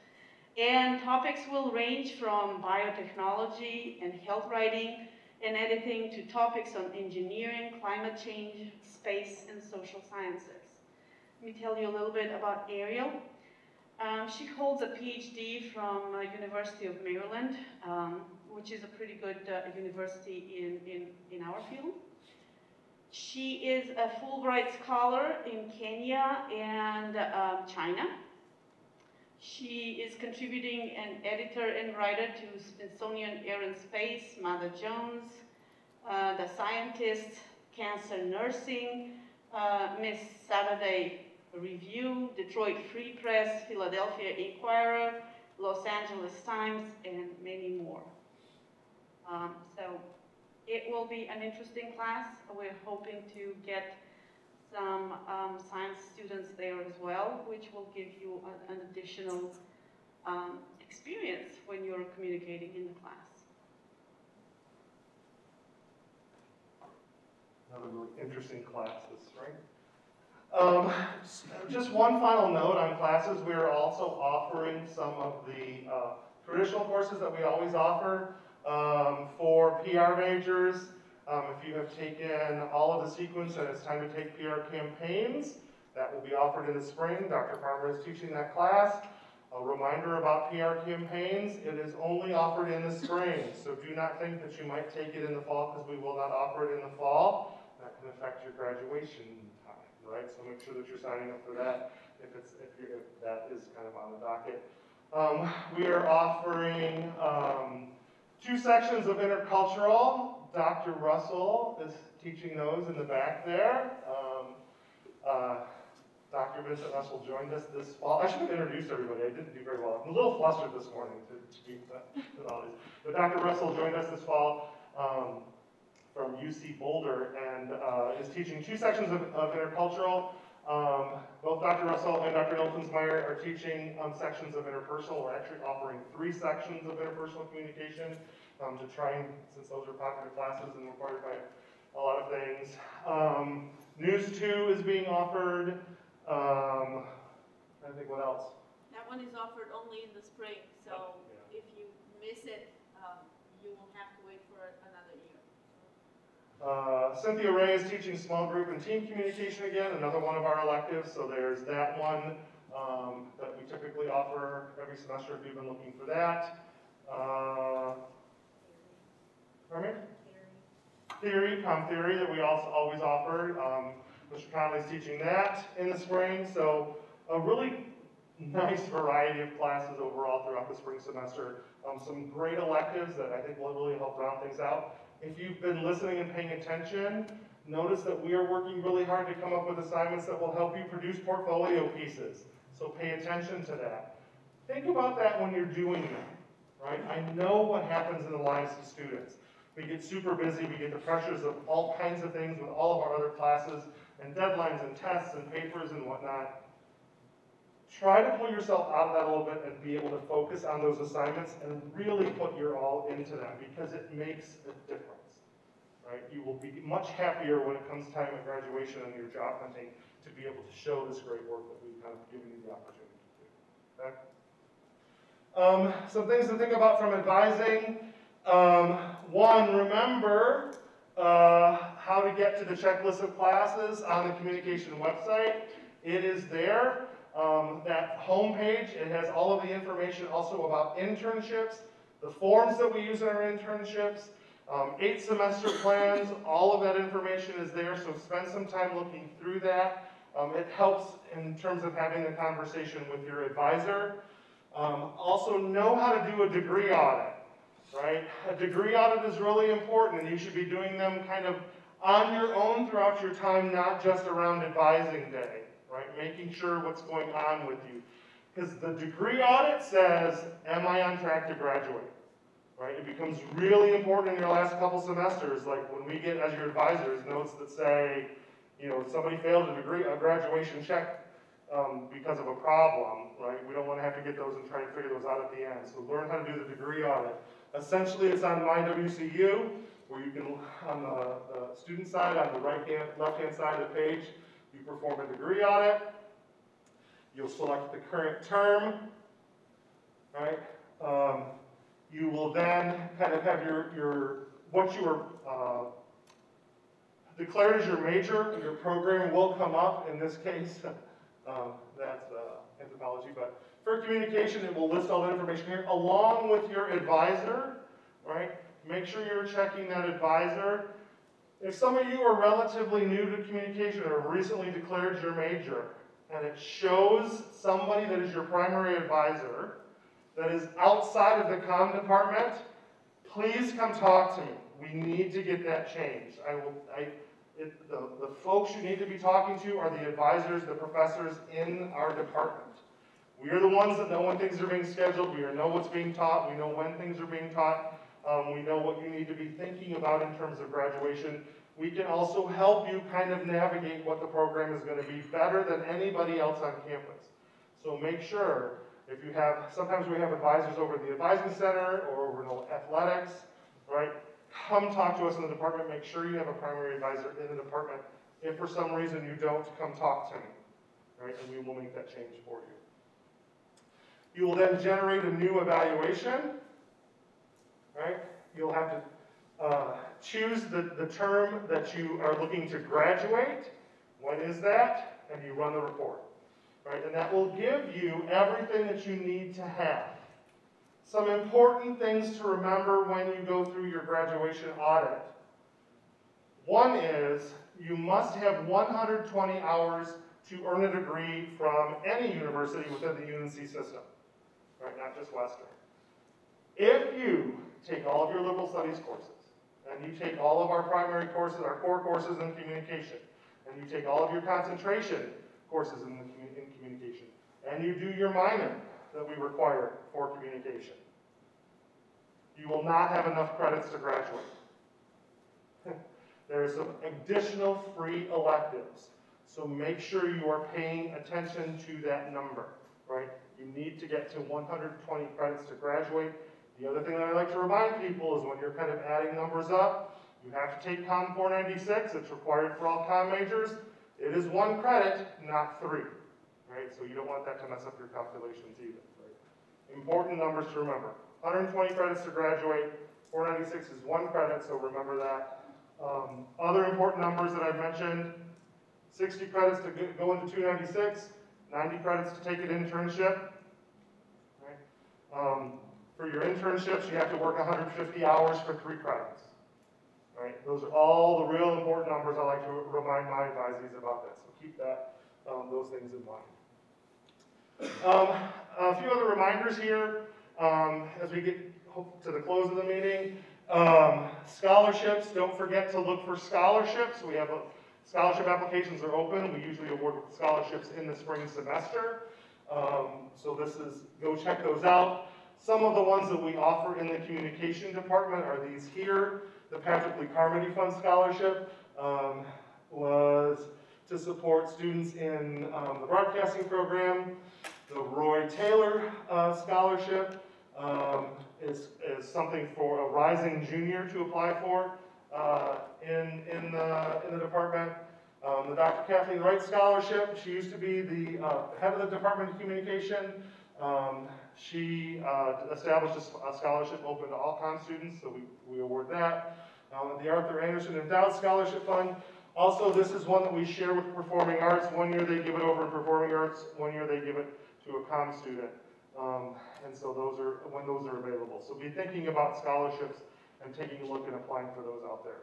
And topics will range from biotechnology and health writing and editing to topics on engineering, climate change, space, and social sciences. Let me tell you a little bit about Ariel. Um, she holds a PhD from uh, University of Maryland, um, which is a pretty good uh, university in, in, in our field. She is a Fulbright scholar in Kenya and um, China. She is contributing an editor and writer to Smithsonian Air and Space, Mother Jones, uh, The Scientist, Cancer Nursing, uh, Miss Saturday Review, Detroit Free Press, Philadelphia Inquirer, Los Angeles Times, and many more. Um, so it will be an interesting class. We're hoping to get some um, science students there as well, which will give you an, an additional um, experience when you're communicating in the class. Another really interesting class this spring. Um, just one final note on classes, we are also offering some of the uh, traditional courses that we always offer um, for PR majors. Um, if you have taken all of the sequence and it's time to take PR campaigns, that will be offered in the spring. Dr. Farmer is teaching that class. A reminder about PR campaigns, it is only offered in the spring, so do not think that you might take it in the fall because we will not offer it in the fall. That can affect your graduation time, right? So make sure that you're signing up for that if it's if, if that is kind of on the docket. Um, we are offering um, two sections of intercultural. Dr. Russell is teaching those in the back there. Um, uh, Dr. Vincent Russell joined us this fall. I should have introduced everybody. I didn't do very well. I'm a little flustered this morning to, be with all these. But Dr. Russell joined us this fall. Um, from UC Boulder and uh, is teaching two sections of, of intercultural. Um, both Dr. Russell and Dr. Noltensmeyer are teaching um, sections of interpersonal. We're actually offering three sections of interpersonal communication um, to try and, since those are popular classes and required by a lot of things. Um, News 2 is being offered. Um, I think what else? That one is offered only in the spring, so Yeah. if you miss it, um, you will have to wait for another year. Uh, Cynthia Ray is teaching small group and team communication again, another one of our electives. So there's that one um, that we typically offer every semester if you've been looking for that. Uh? Theory, com theory that we also always offer. Um, Mr. Conley's teaching that in the spring. So a really nice variety of classes overall throughout the spring semester. Um, some great electives that I think will really help round things out. If you've been listening and paying attention, notice that we are working really hard to come up with assignments that will help you produce portfolio pieces. So pay attention to that. Think about that when you're doing that, right? I know what happens in the lives of students. We get super busy, we get the pressures of all kinds of things with all of our other classes and deadlines and tests and papers and whatnot. Try to pull yourself out of that a little bit and be able to focus on those assignments and really put your all into them because it makes a difference, right? You will be much happier when it comes time at graduation and your job hunting to be able to show this great work that we've kind of given you the opportunity to do. Okay? Um, some things to think about from advising. Um, one, remember uh, how to get to the checklist of classes on the communication website. It is there. Um, that homepage, it has all of the information also about internships, the forms that we use in our internships, um, eight semester plans, all of that information is there, so spend some time looking through that. Um, it helps in terms of having a conversation with your advisor. Um, also know how to do a degree audit, right? A degree audit is really important and you should be doing them kind of on your own throughout your time, not just around advising day right? Making sure what's going on with you. Because the degree audit says, am I on track to graduate? Right? It becomes really important in your last couple semesters, like when we get, as your advisors, notes that say, you know, somebody failed a degree, a graduation check, um, because of a problem, right? We don't wanna have to get those and try and figure those out at the end, so learn how to do the degree audit. Essentially, it's on MyWCU, where you can, on the, the student side, on the right hand, left hand side of the page, you perform a degree audit. You'll select the current term, right? Um, you will then kind of have your, your, what you were, uh, declared as your major, your program will come up, in this case, um, that's, uh, anthropology, but for communication, it will list all the information here, along with your advisor, right? Make sure you're checking that advisor. If some of you are relatively new to communication or recently declared your major, and it shows somebody that is your primary advisor, that is outside of the comm department, please come talk to me. We need to get that changed. I will, I, it, the, the folks you need to be talking to are the advisors, the professors in our department. We are the ones that know when things are being scheduled, we know what's being taught, we know when things are being taught, um, we know what you need to be thinking about in terms of graduation. We can also help you kind of navigate what the program is gonna be better than anybody else on campus. So make sure, if you have, sometimes we have advisors over at the advising center or over in athletics, right? Come talk to us in the department, make sure you have a primary advisor in the department. If for some reason you don't, come talk to me, right? And we will make that change for you. You will then generate a new evaluation, right? You'll have to uh, choose the, the term that you are looking to graduate. When is that? And you run the report, right? And that will give you everything that you need to have. Some important things to remember when you go through your graduation audit. One is you must have 120 hours to earn a degree from any university within the UNC system, right? Not just Western. If you take all of your liberal studies courses, and you take all of our primary courses, our core courses in communication, and you take all of your concentration courses in, the, in communication, and you do your minor that we require for communication, you will not have enough credits to graduate. there are some additional free electives, so make sure you are paying attention to that number, right? You need to get to 120 credits to graduate. The other thing that I like to remind people is when you're kind of adding numbers up, you have to take COM 496, it's required for all COM majors. It is one credit, not three, right? So you don't want that to mess up your calculations either, right? Important numbers to remember. 120 credits to graduate, 496 is one credit, so remember that. Um, other important numbers that I've mentioned, 60 credits to go into 296, 90 credits to take an internship. Right? Um, for your internships, you have to work 150 hours for three credits. Right? Those are all the real important numbers I like to remind my advisees about that. So keep that, um, those things in mind. Um, a few other reminders here um, as we get to the close of the meeting. Um, scholarships, don't forget to look for scholarships. We have a, scholarship applications are open. We usually award scholarships in the spring semester. Um, so this is, go check those out. Some of the ones that we offer in the communication department are these here. The Patrick Lee Carmody Fund Scholarship um, was to support students in um, the broadcasting program. The Roy Taylor uh, Scholarship um, is, is something for a rising junior to apply for uh, in, in, the, in the department. Um, the Dr. Kathleen Wright Scholarship, she used to be the uh, head of the Department of Communication. Um, she uh, established a, scholarship open to all COM students, so we, we award that. Um, the Arthur Anderson Endowed Scholarship Fund, also this is one that we share with Performing Arts. One year they give it over in Performing Arts, one year they give it to a COM student. Um, and so those are, when those are available. So be thinking about scholarships and taking a look and applying for those out there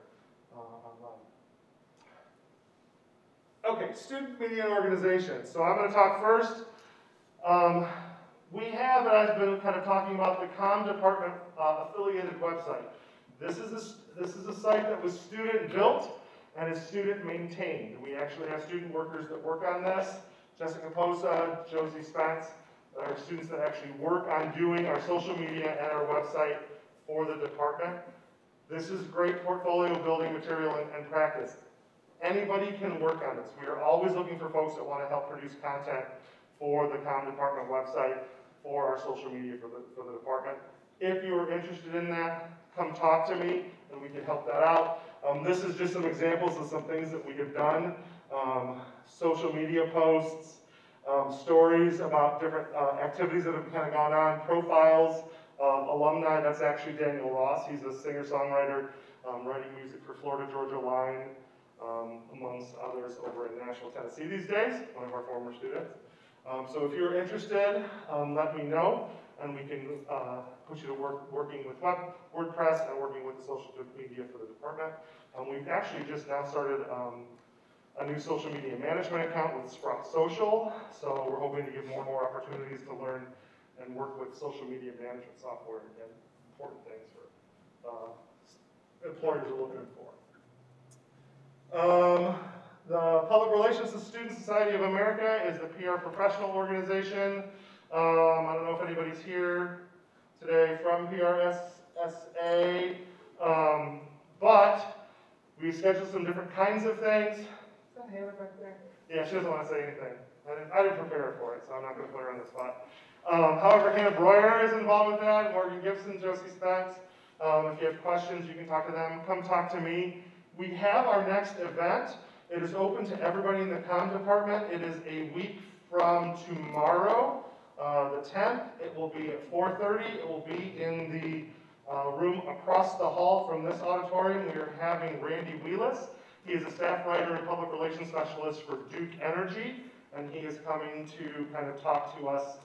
uh, online. Okay, student media and organization. So I'm going to talk first. Um, we have, and I've been kind of talking about the COM department uh, affiliated website. This is, a, this is a site that was student built and is student maintained. We actually have student workers that work on this. Jessica Posa, Josie Spence, our students that actually work on doing our social media and our website for the department. This is great portfolio building material and, and practice. Anybody can work on this. We are always looking for folks that want to help produce content for the comm department website, for our social media for the, for the department. If you are interested in that, come talk to me and we can help that out. Um, this is just some examples of some things that we have done. Um, social media posts, um, stories about different uh, activities that have kind of gone on, profiles, um, alumni. That's actually Daniel Ross. He's a singer-songwriter um, writing music for Florida Georgia Line, um, amongst others over in Nashville, Tennessee these days, one of our former students. Um, so if you're interested, um, let me know, and we can uh, put you to work working with Web, WordPress and working with the social media for the department. Um, we've actually just now started um, a new social media management account with Sprout Social, so we're hoping to give more and more opportunities to learn and work with social media management software and important things for uh, employers are looking for. The Public Relations of Student Society of America is the PR professional organization. Um, I don't know if anybody's here today from PRSSA, um, but we scheduled some different kinds of things. Is that Hannah back there? Yeah, she doesn't want to say anything. I didn't, I didn't prepare her for it, so I'm not going to put her on the spot. Um, however, Hannah Breuer is involved with that, Morgan Gibson, Josie Spence. Um, if you have questions, you can talk to them. Come talk to me. We have our next event. It is open to everybody in the comm department. It is a week from tomorrow, uh, the 10th. It will be at 4.30. It will be in the uh, room across the hall from this auditorium. We are having Randy Wheeless. He is a staff writer and public relations specialist for Duke Energy, and he is coming to kind of talk to us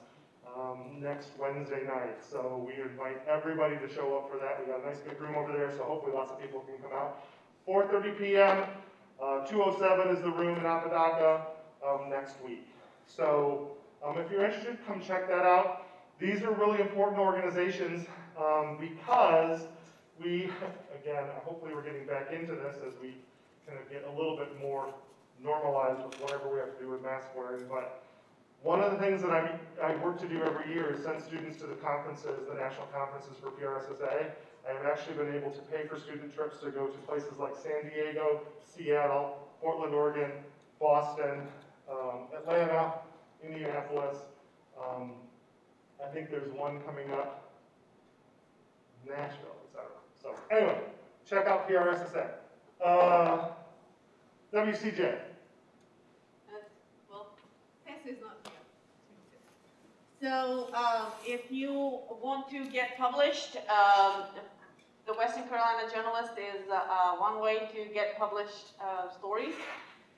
um, next Wednesday night. So we invite everybody to show up for that. We got a nice big room over there, so hopefully lots of people can come out. 4.30 p.m., uh, 207 is the room in Apodaca um, next week. So um, if you're interested, come check that out. These are really important organizations um, because we, again, hopefully we're getting back into this as we kind of get a little bit more normalized with whatever we have to do with mask wearing. But one of the things that I, I work to do every year is send students to the conferences, the national conferences for PRSSA. I have actually been able to pay for student trips to go to places like San Diego, Seattle, Portland, Oregon, Boston, um, Atlanta, Indianapolis. Um, I think there's one coming up, Nashville, etc. So anyway, check out PRSSA. Uh, WCJ. Uh. So, um, if you want to get published, um, the Western Carolina Journalist is, uh, uh, one way to get published, uh, stories.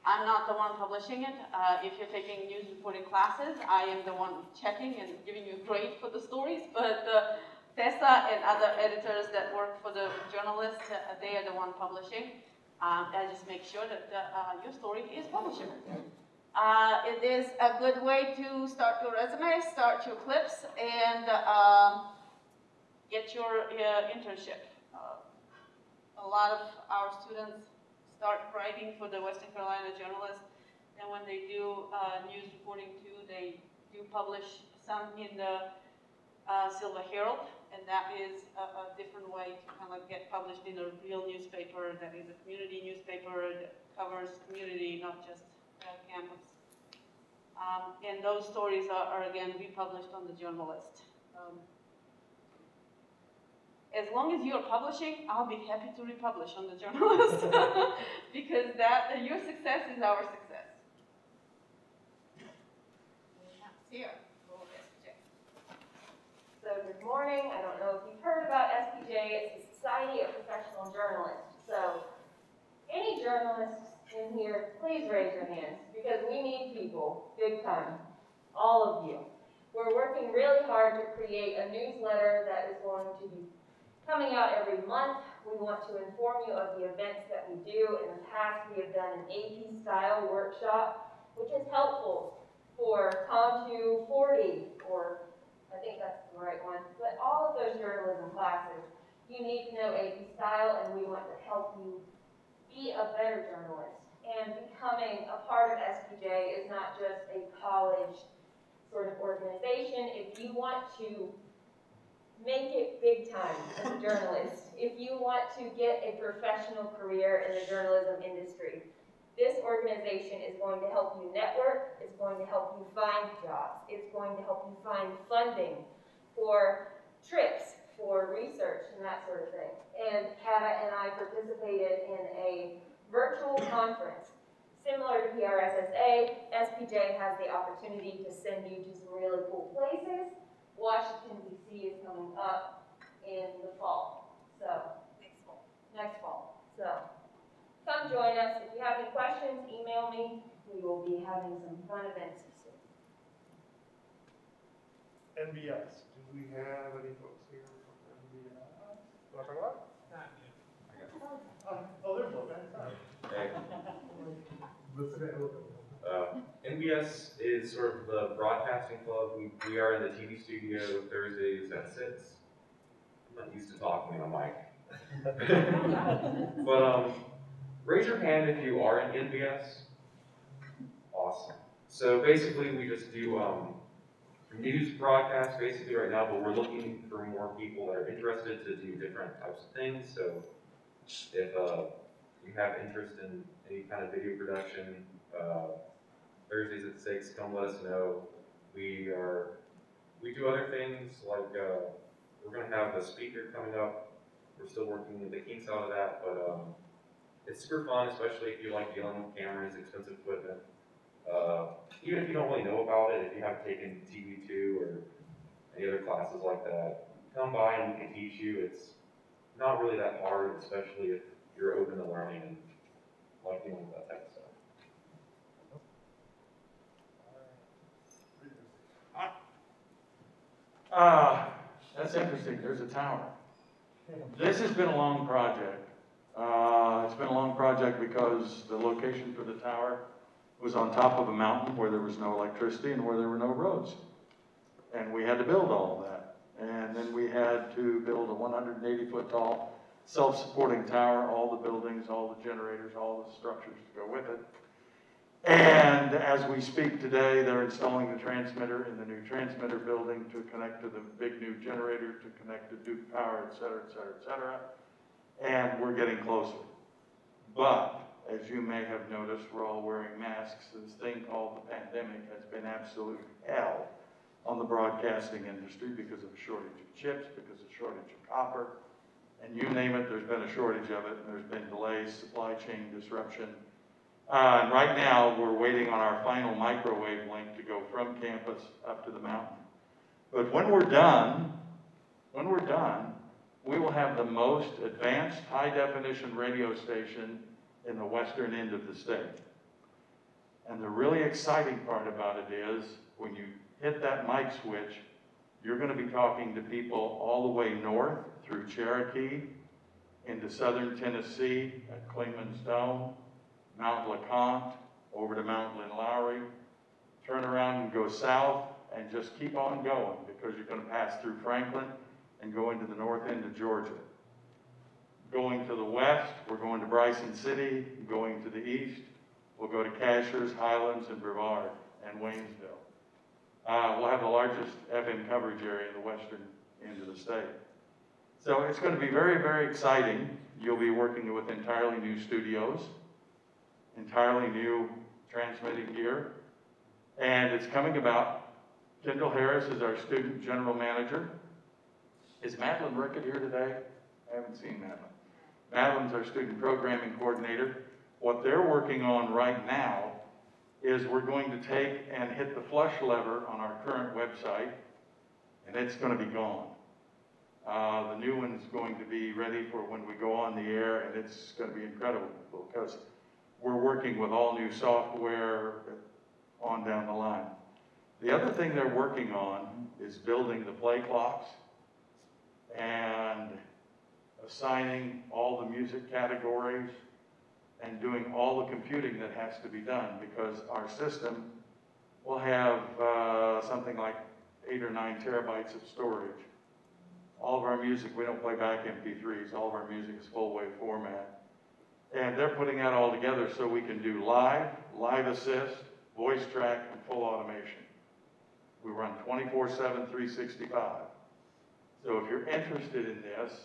I'm not the one publishing it. Uh, if you're taking news reporting classes, I am the one checking and giving you a grade for the stories, but, uh, Tessa and other editors that work for the journalist, uh, they are the one publishing. Um, and just make sure that, uh, your story is publishable. Uh, it is a good way to start your resume, start your clips, and um, get your uh, internship. A lot of our students start writing for the Western Carolina Journalist, and when they do uh, news reporting too, they do publish some in the uh, Sylva Herald, and that is a, a different way to kind of get published in a real newspaper that is a community newspaper that covers community, not just uh, campus. Um, and those stories are, are again republished on the journalist. Um, as long as you're publishing, I'll be happy to republish on the journalist because that your success is our success. Here, for So good morning. I don't know if you've heard about SPJ. It's the Society of Professional Journalists. So any journalists in here, please raise your hands because we need people, big time, all of you. We're working really hard to create a newsletter that is going to be coming out every month. We want to inform you of the events that we do. In the past, we have done an AP style workshop, which is helpful for COM 240 or I think that's the right one. But all of those journalism classes, you need to know AP style, and we want to help you be a better journalist. And becoming a part of SPJ is not just a college sort of organization. If you want to make it big time as a journalist. If you want to get a professional career in the journalism industry, this organization is going to help you network, it's going to help you find jobs, it's going to help you find funding for trips, for research and that sort of thing. And Kata and I participated in a virtual conference similar to PRSSA. SPJ has the opportunity to send you to some really cool places. Washington DC is coming up in the fall, so. Next fall. Next fall, so. Come join us. If you have any questions, email me. We will be having some fun events soon. NBS, do we have any folks here from NBS? Want to talk about? it? Oh, there's one, sorry. Hey, Listen to uh, NBS is sort of the broadcasting club. We, we are in the TV studio Thursdays at six. I'm not used to talking on a mic. But, um, raise your hand if you are in NBS. Awesome. So basically, we just do, um, news broadcasts basically right now, but we're looking for more people that are interested to do different types of things. So if, uh, you have interest in any kind of video production, uh, Thursdays at six, come let us know. We are, we do other things like, uh, we're gonna have a speaker coming up. We're still working the kinks out of that, but, um, it's super fun, especially if you like dealing with cameras, expensive equipment. Uh, even if you don't really know about it, if you haven't taken TV two or any other classes like that, come by and we can teach you. It's not really that hard, especially if you're open to learning and like dealing with that type Ah, that's interesting, there's a tower. This has been a long project. Uh, it's been a long project because the location for the tower was on top of a mountain where there was no electricity and where there were no roads. And we had to build all of that. And then we had to build a one hundred and eighty foot tall, self-supporting tower, all the buildings, all the generators, all the structures to go with it. And as we speak today, they're installing the transmitter in the new transmitter building to connect to the big new generator, to connect to Duke Power, et cetera, et cetera, et cetera. And we're getting closer. But, as you may have noticed, we're all wearing masks. This thing called the pandemic has been absolute hell on the broadcasting industry because of a shortage of chips, because of a shortage of copper. And you name it, there's been a shortage of it, and there's been delays, supply chain disruption. Uh, and right now, we're waiting on our final microwave link to go from campus up to the mountain. But when we're done, when we're done, we will have the most advanced high-definition radio station in the western end of the state. And the really exciting part about it is, when you hit that mic switch, you're gonna be talking to people all the way north through Cherokee, into southern Tennessee at Clingman's Dome, Mount LeConte, over to Mount Lynn Lowry, turn around and go south, and just keep on going, because you're gonna pass through Franklin and go into the north end of Georgia. Going to the west, we're going to Bryson City, going to the east, we'll go to Cashiers, Highlands, and Brevard, and Waynesville. Uh, we'll have the largest FM coverage area in the western end of the state. So it's gonna be very, very exciting. You'll be working with entirely new studios, entirely new transmitting gear, and it's coming about. Kendall Harris is our student general manager. Is Madeline Rickett here today? I haven't seen Madeline. Madeline's our student programming coordinator. What they're working on right now is we're going to take and hit the flush lever on our current website, and it's gonna be gone. Uh, the new one's going to be ready for when we go on the air, and it's gonna be incredible, because we're working with all new software on down the line. The other thing they're working on is building the play clocks and assigning all the music categories and doing all the computing that has to be done because our system will have uh, something like eight or nine terabytes of storage. All of our music, we don't play back MP3s, all of our music is full wave format. And they're putting that all together so we can do live, live assist, voice track, and full automation. We run 24 7, 365. So if you're interested in this,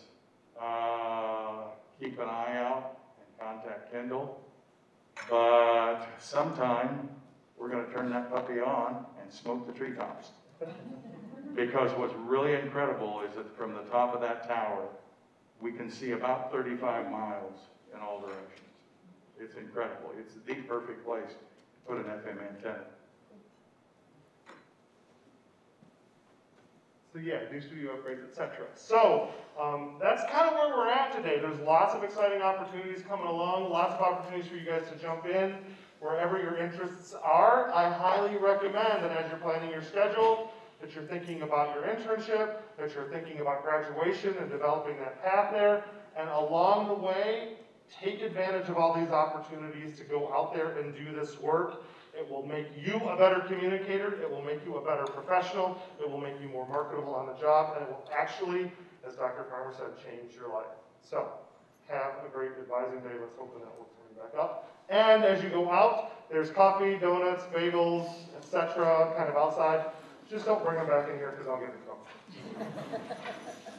uh, keep an eye out and contact Kendall. But sometime, we're gonna turn that puppy on and smoke the treetops. Because what's really incredible is that from the top of that tower, we can see about thirty-five miles in all directions. It's incredible. It's the perfect place to put an FM antenna. So yeah, new studio upgrades, et cetera. So, um, that's kind of where we're at today. There's lots of exciting opportunities coming along, lots of opportunities for you guys to jump in wherever your interests are. I highly recommend that as you're planning your schedule, that you're thinking about your internship, that you're thinking about graduation and developing that path there. And along the way, take advantage of all these opportunities to go out there and do this work. It will make you a better communicator, it will make you a better professional, it will make you more marketable on the job, and it will actually, as Dr. Farmer said, change your life. So, have a great advising day, let's hope that will turn back up. And as you go out, there's coffee, donuts, bagels, etc., kind of outside. Just don't bring them back in here because I'll get in trouble.